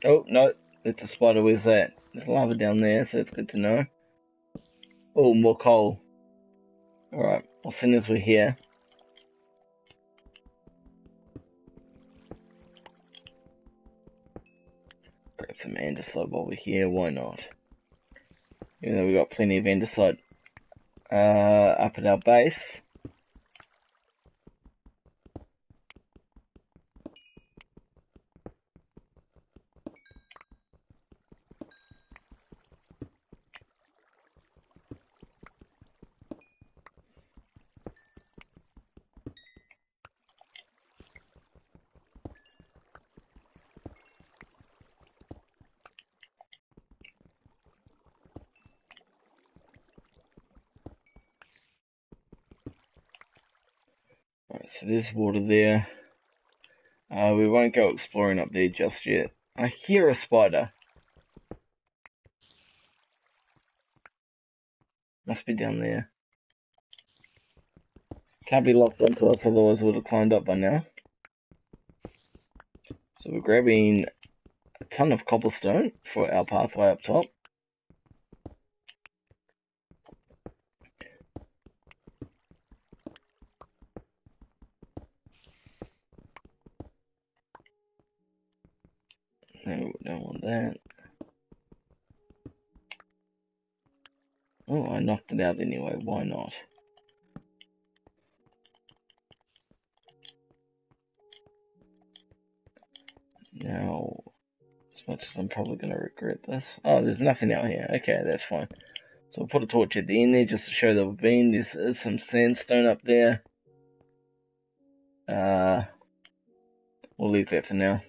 Oh, no, it's a spider. Where's that? There's lava down there, so it's good to know. Oh, more coal. Alright, as soon as we're here. Grab some andesite while we're here, why not? Even though we've got plenty of andesite uh, up at our base. So there's water there. Uh, we won't go exploring up there just yet. I hear a spider. Must be down there. Can't be locked onto us, otherwise we would have climbed up by now. So we're grabbing a ton of cobblestone for our pathway up top. Why not? Now, as much as I'm probably going to regret this. Oh, there's nothing out here. Okay, that's fine. So we'll put a torch at the end there just to show that we've been. There's, there's some sandstone up there. Uh, we'll leave that for now.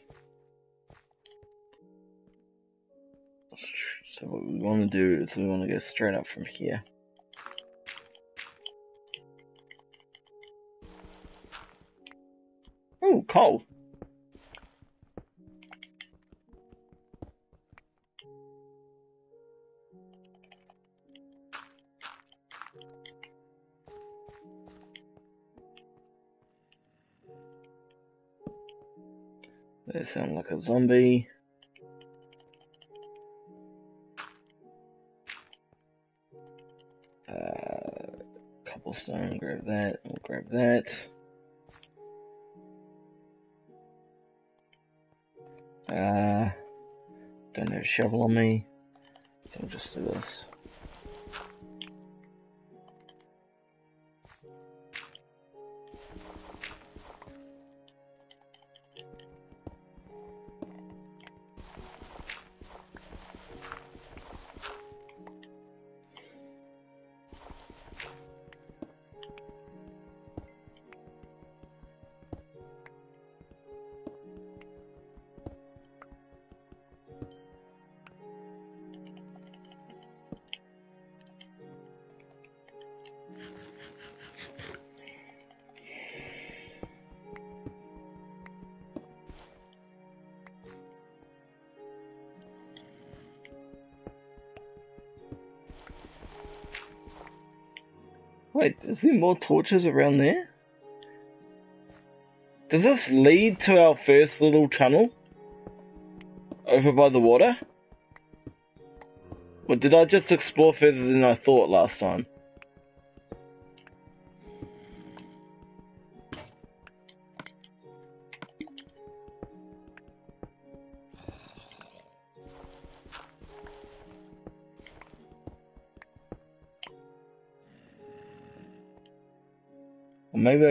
So what we want to do is we want to go straight up from here. Oh. They sound like a zombie. Shovel on me, so I'll just do this. Wait, is there more torches around there? Does this lead to our first little tunnel? Over by the water? Or did I just explore further than I thought last time?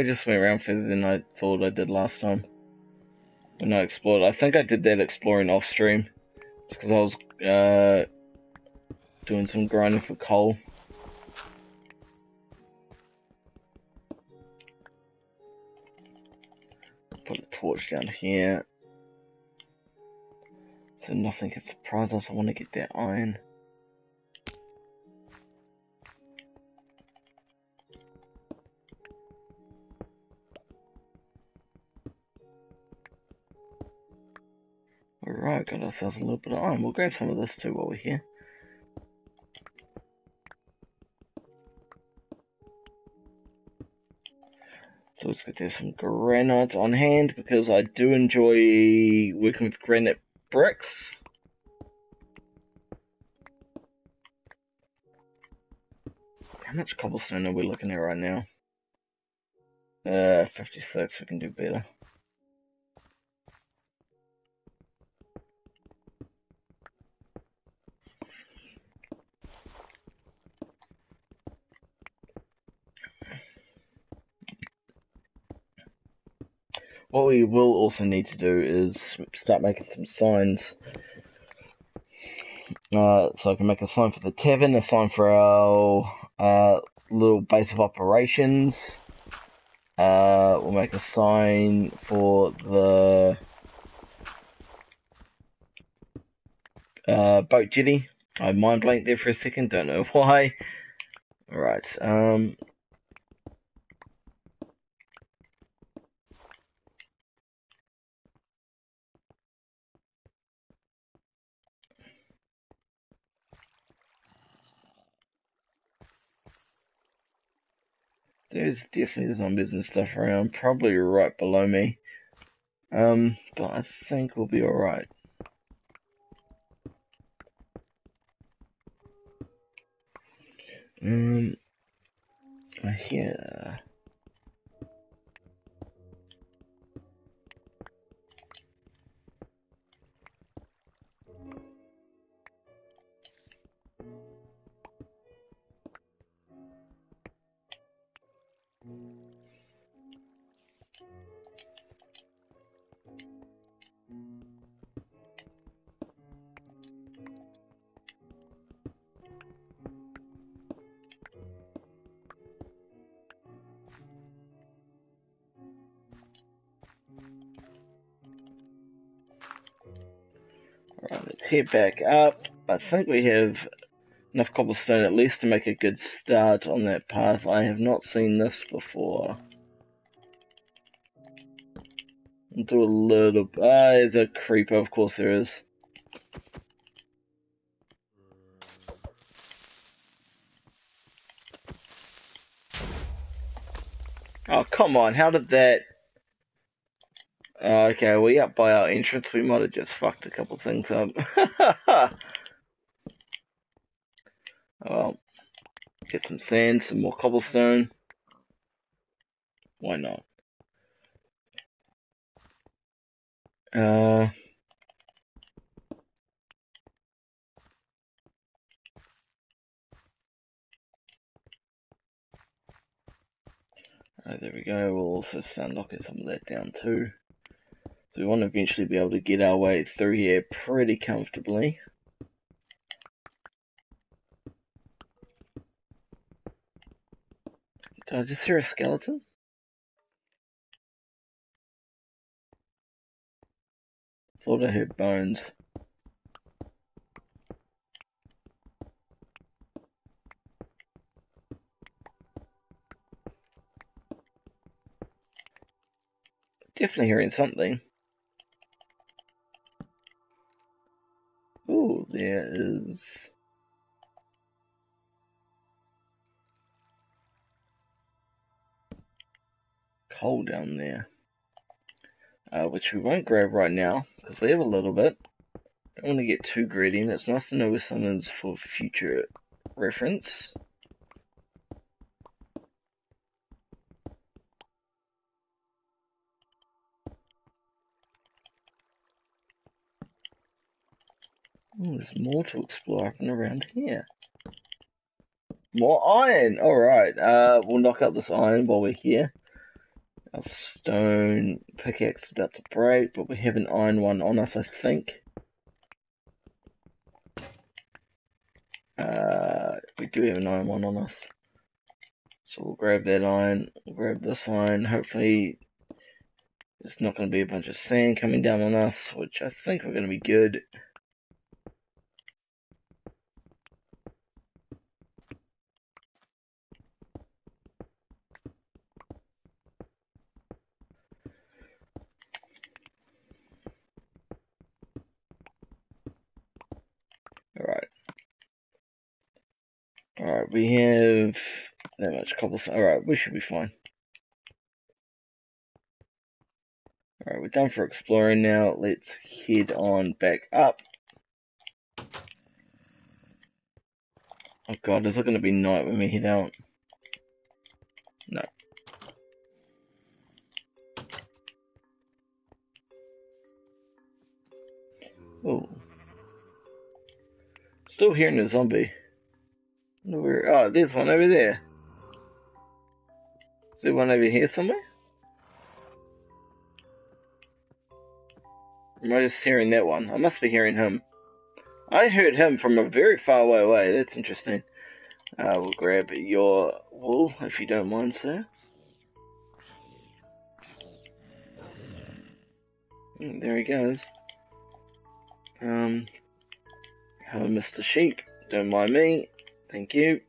I just went around further than I thought I did last time. When I explored. I think I did that exploring off stream. Because I was uh, doing some grinding for coal. Put a torch down here. So nothing can surprise us. I want to get that iron. Ourselves a little bit of iron. We'll grab some of this too while we're here. So let's get there some granite on hand because I do enjoy working with granite bricks. How much cobblestone are we looking at right now? Uh, 56, we can do better. What we will also need to do is start making some signs. Uh, so I can make a sign for the tavern, a sign for our uh, little base of operations. Uh, we'll make a sign for the uh, boat jetty. I mind blanked there for a second, don't know [laughs] why. Alright, um, There's definitely zombies and stuff around, probably right below me. Um, but I think we'll be alright. Um, here. Right, head back up. I think we have enough cobblestone at least to make a good start on that path. I have not seen this before. do a little... Ah, there's a creeper, of course there is. Oh, come on, how did that... Oh, okay, we up by our entrance, we might have just fucked a couple things up. [laughs] well, get some sand, some more cobblestone. Why not? Uh... Oh, there we go, we'll also start knocking some of that down too. We want to eventually be able to get our way through here pretty comfortably. Did I just hear a skeleton? Thought I heard bones. Definitely hearing something. There is... Coal down there. Uh, which we won't grab right now, because we have a little bit. Don't want to get too greedy, and it's nice to know where some is for future reference. There's more to explore up and around here. More iron! Alright, uh, we'll knock out this iron while we're here. Our stone pickaxe is about to break, but we have an iron one on us, I think. Uh, we do have an iron one on us. So we'll grab that iron, we'll grab this iron, hopefully it's not going to be a bunch of sand coming down on us, which I think we're going to be good. We have that much cobblestone. Alright, we should be fine. Alright, we're done for exploring now. Let's head on back up. Oh god, is it going to be night when we head out? No. Oh. Still hearing a zombie. Where? Oh, there's one over there. Is there one over here somewhere? Am I just hearing that one? I must be hearing him. I heard him from a very far away away. That's interesting. Uh, we'll grab your wool, if you don't mind, sir. Mm, there he goes. Um, hello, Mr. Sheep. Don't mind me. Thank you.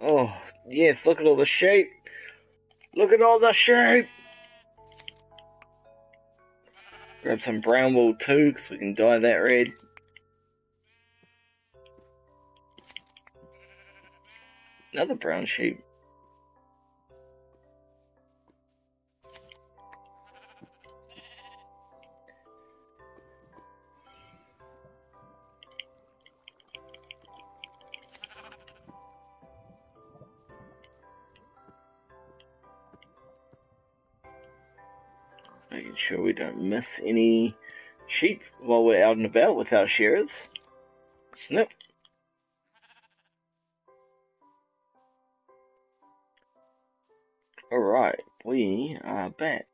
Oh, yes, look at all the shape. Look at all the shape. Grab some brown wool too, because we can dye that red. Another brown sheep. Sure we don't miss any sheep while we're out and about with our shearers. Snip. Alright, we are back.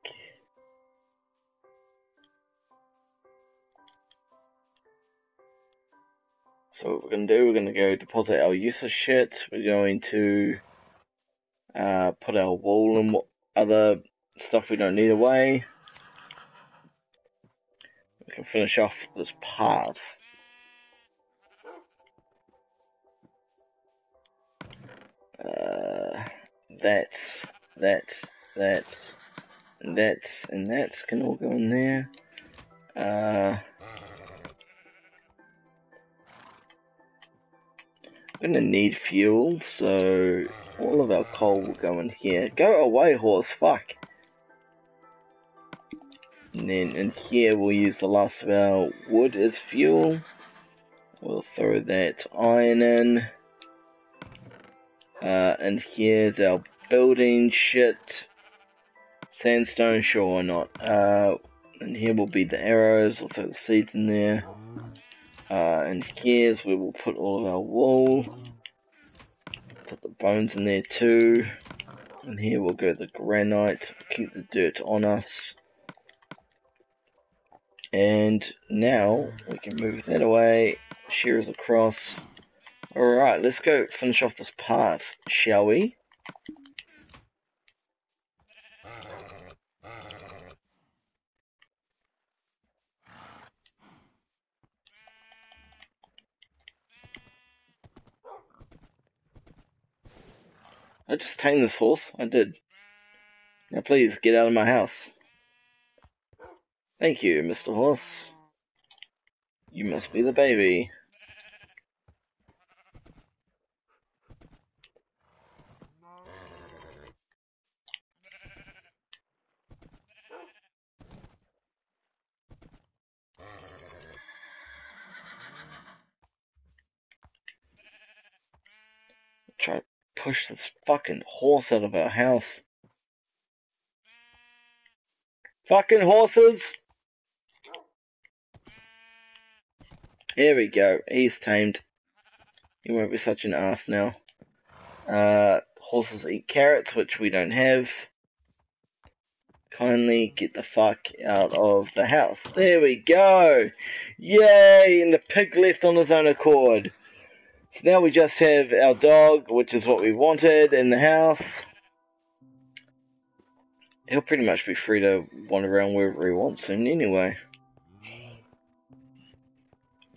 So what we're going to do, we're going to go deposit our useless shit. We're going to uh, put our wool and other stuff we don't need away. Can finish off this path. Uh, that, that, that, and that, and that can all go in there. Uh, gonna need fuel, so all of our coal will go in here. Go away, horse, fuck! And then in here we'll use the last of our wood as fuel. We'll throw that iron in. Uh, and here's our building shit. Sandstone, sure or not. Uh, and here will be the arrows, we'll throw the seeds in there. Uh, and here's where we'll put all of our wool. Put the bones in there too. And here we'll go the granite, keep the dirt on us. And now we can move that away, shears across. Alright, let's go finish off this path, shall we? I just tamed this horse. I did. Now please, get out of my house. Thank you, Mr. Horse. You must be the baby. Try to push this fucking horse out of our house. Fucking horses! Here we go. He's tamed. He won't be such an ass now. Uh, horses eat carrots, which we don't have. Kindly get the fuck out of the house. There we go! Yay! And the pig left on his own accord. So now we just have our dog, which is what we wanted, in the house. He'll pretty much be free to wander around wherever he wants soon anyway.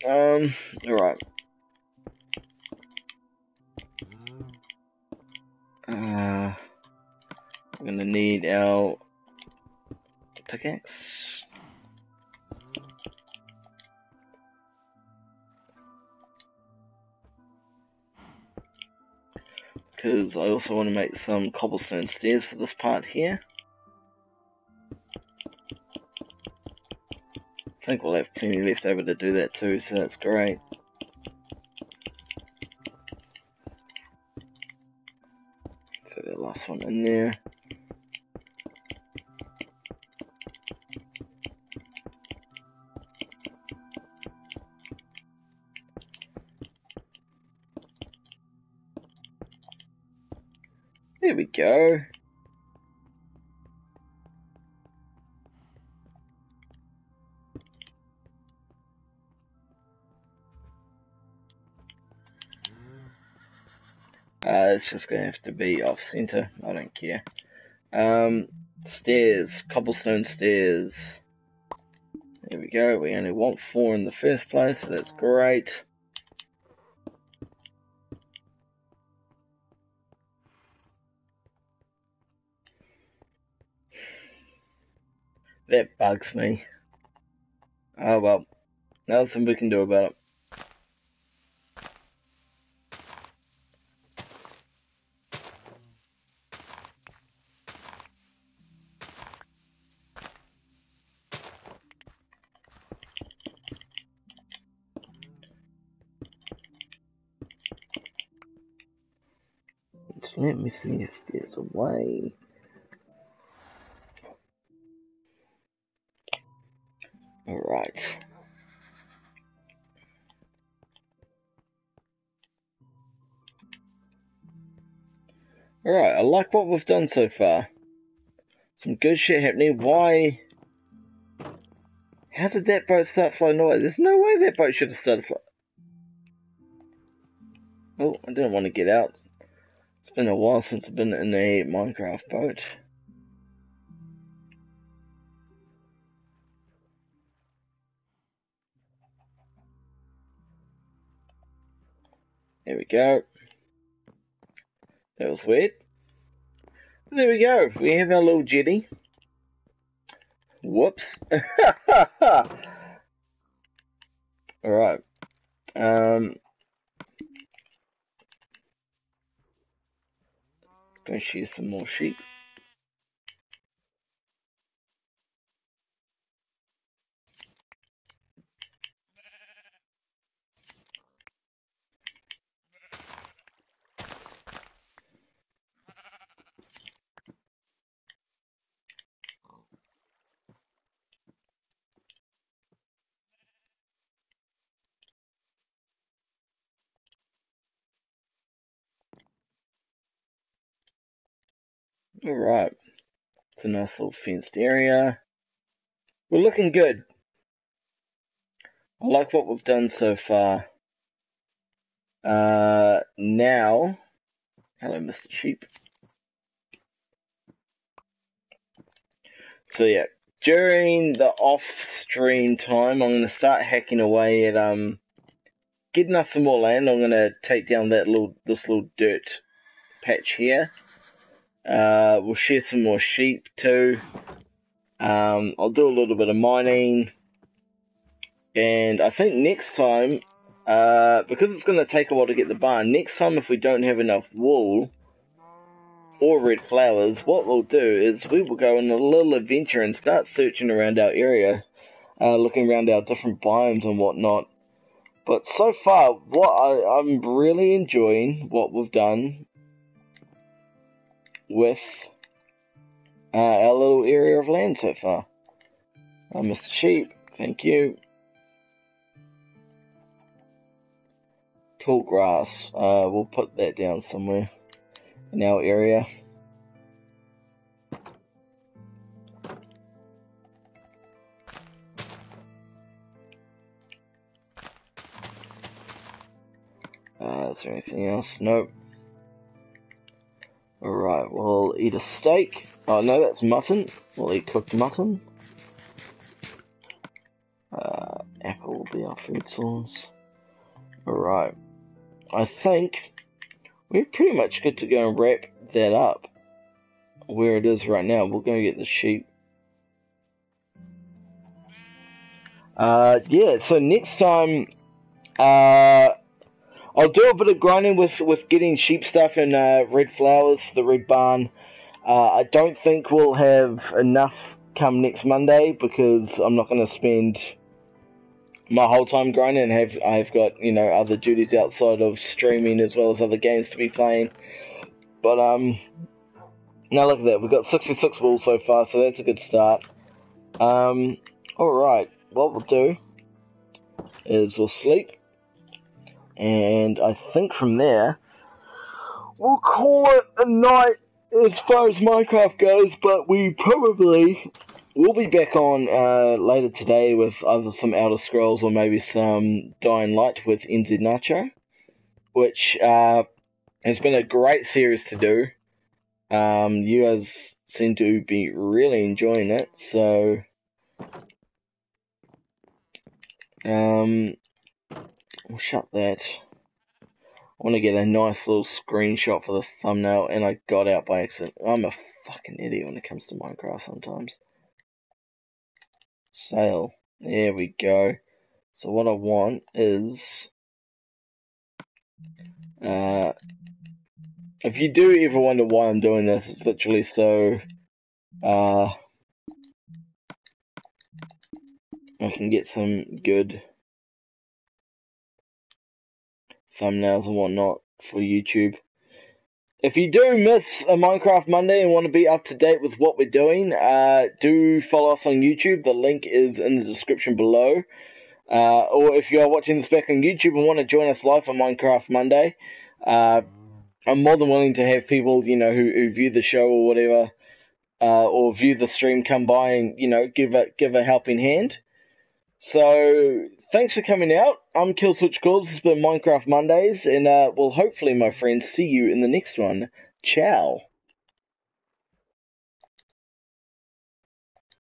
Um, alright. Uh, I'm gonna need our pickaxe. because I also want to make some cobblestone stairs for this part here. I think we'll have plenty left over to do that too, so that's great. Throw that last one in there. There we go. It's just going to have to be off center. I don't care. Um, stairs, cobblestone stairs. There we go. We only want four in the first place, so that's great. That bugs me. Oh well, nothing we can do about it. If there's a way. Alright. I like what we've done so far. Some good shit happening. Why? How did that boat start floating away? There's no way that boat should have started floating. Oh, I didn't want to get out been a while since I've been in a Minecraft boat. There we go. That was weird. There we go. We have our little jetty. Whoops. [laughs] Alright. Um, let's go shear some more sheep. Alright. It's a nice little fenced area. We're looking good. I like what we've done so far. Uh, now, hello, Mr. Sheep. So yeah, during the off-stream time, I'm gonna start hacking away at um, getting us some more land. I'm gonna take down that little this little dirt patch here. Uh, we'll shear some more sheep too. Um, I'll do a little bit of mining. And I think next time, uh, because it's going to take a while to get the barn, next time if we don't have enough wool or red flowers, what we'll do is we will go on a little adventure and start searching around our area, uh, looking around our different biomes and whatnot. But so far, what I, I'm really enjoying what we've done with uh, our little area of land so far. Uh, Mr. Sheep, thank you. Tall grass, uh, we'll put that down somewhere in our area. Uh, is there anything else? Nope. Alright, we'll eat a steak. Oh no, that's mutton. We'll eat cooked mutton. Uh, apple will be our food source. Alright. I think we're pretty much good to go and wrap that up where it is right now. We're going to get the sheep. Uh, yeah, so next time, uh, I'll do a bit of grinding with, with getting sheep stuff and uh, red flowers for the red barn. Uh, I don't think we'll have enough come next Monday because I'm not going to spend my whole time grinding and have I've got you know other duties outside of streaming as well as other games to be playing. But um, now look at that, we've got 66 wool so far, so that's a good start. Um, all right, what we'll do is we'll sleep and I think from there, we'll call it a night as far as Minecraft goes, but we probably will be back on uh, later today with either some Outer Scrolls or maybe some Dying Light with NZ Nacho, which uh, has been a great series to do. Um, you guys seem to be really enjoying it, so um, We'll shut that. I want to get a nice little screenshot for the thumbnail, and I got out by accident. I'm a fucking idiot when it comes to Minecraft sometimes. Sale. There we go. So what I want is... Uh, if you do ever wonder why I'm doing this, it's literally so... Uh, I can get some good thumbnails and whatnot for YouTube. If you do miss a Minecraft Monday and want to be up to date with what we're doing, uh, do follow us on YouTube. The link is in the description below. Uh, or if you are watching this back on YouTube and want to join us live on Minecraft Monday, uh, I'm more than willing to have people, you know, who, who view the show or whatever, uh, or view the stream come by and, you know, give a, give a helping hand. So, thanks for coming out. I'm Killswitch. This has been Minecraft Mondays, and uh, we'll hopefully, my friends, see you in the next one. Ciao.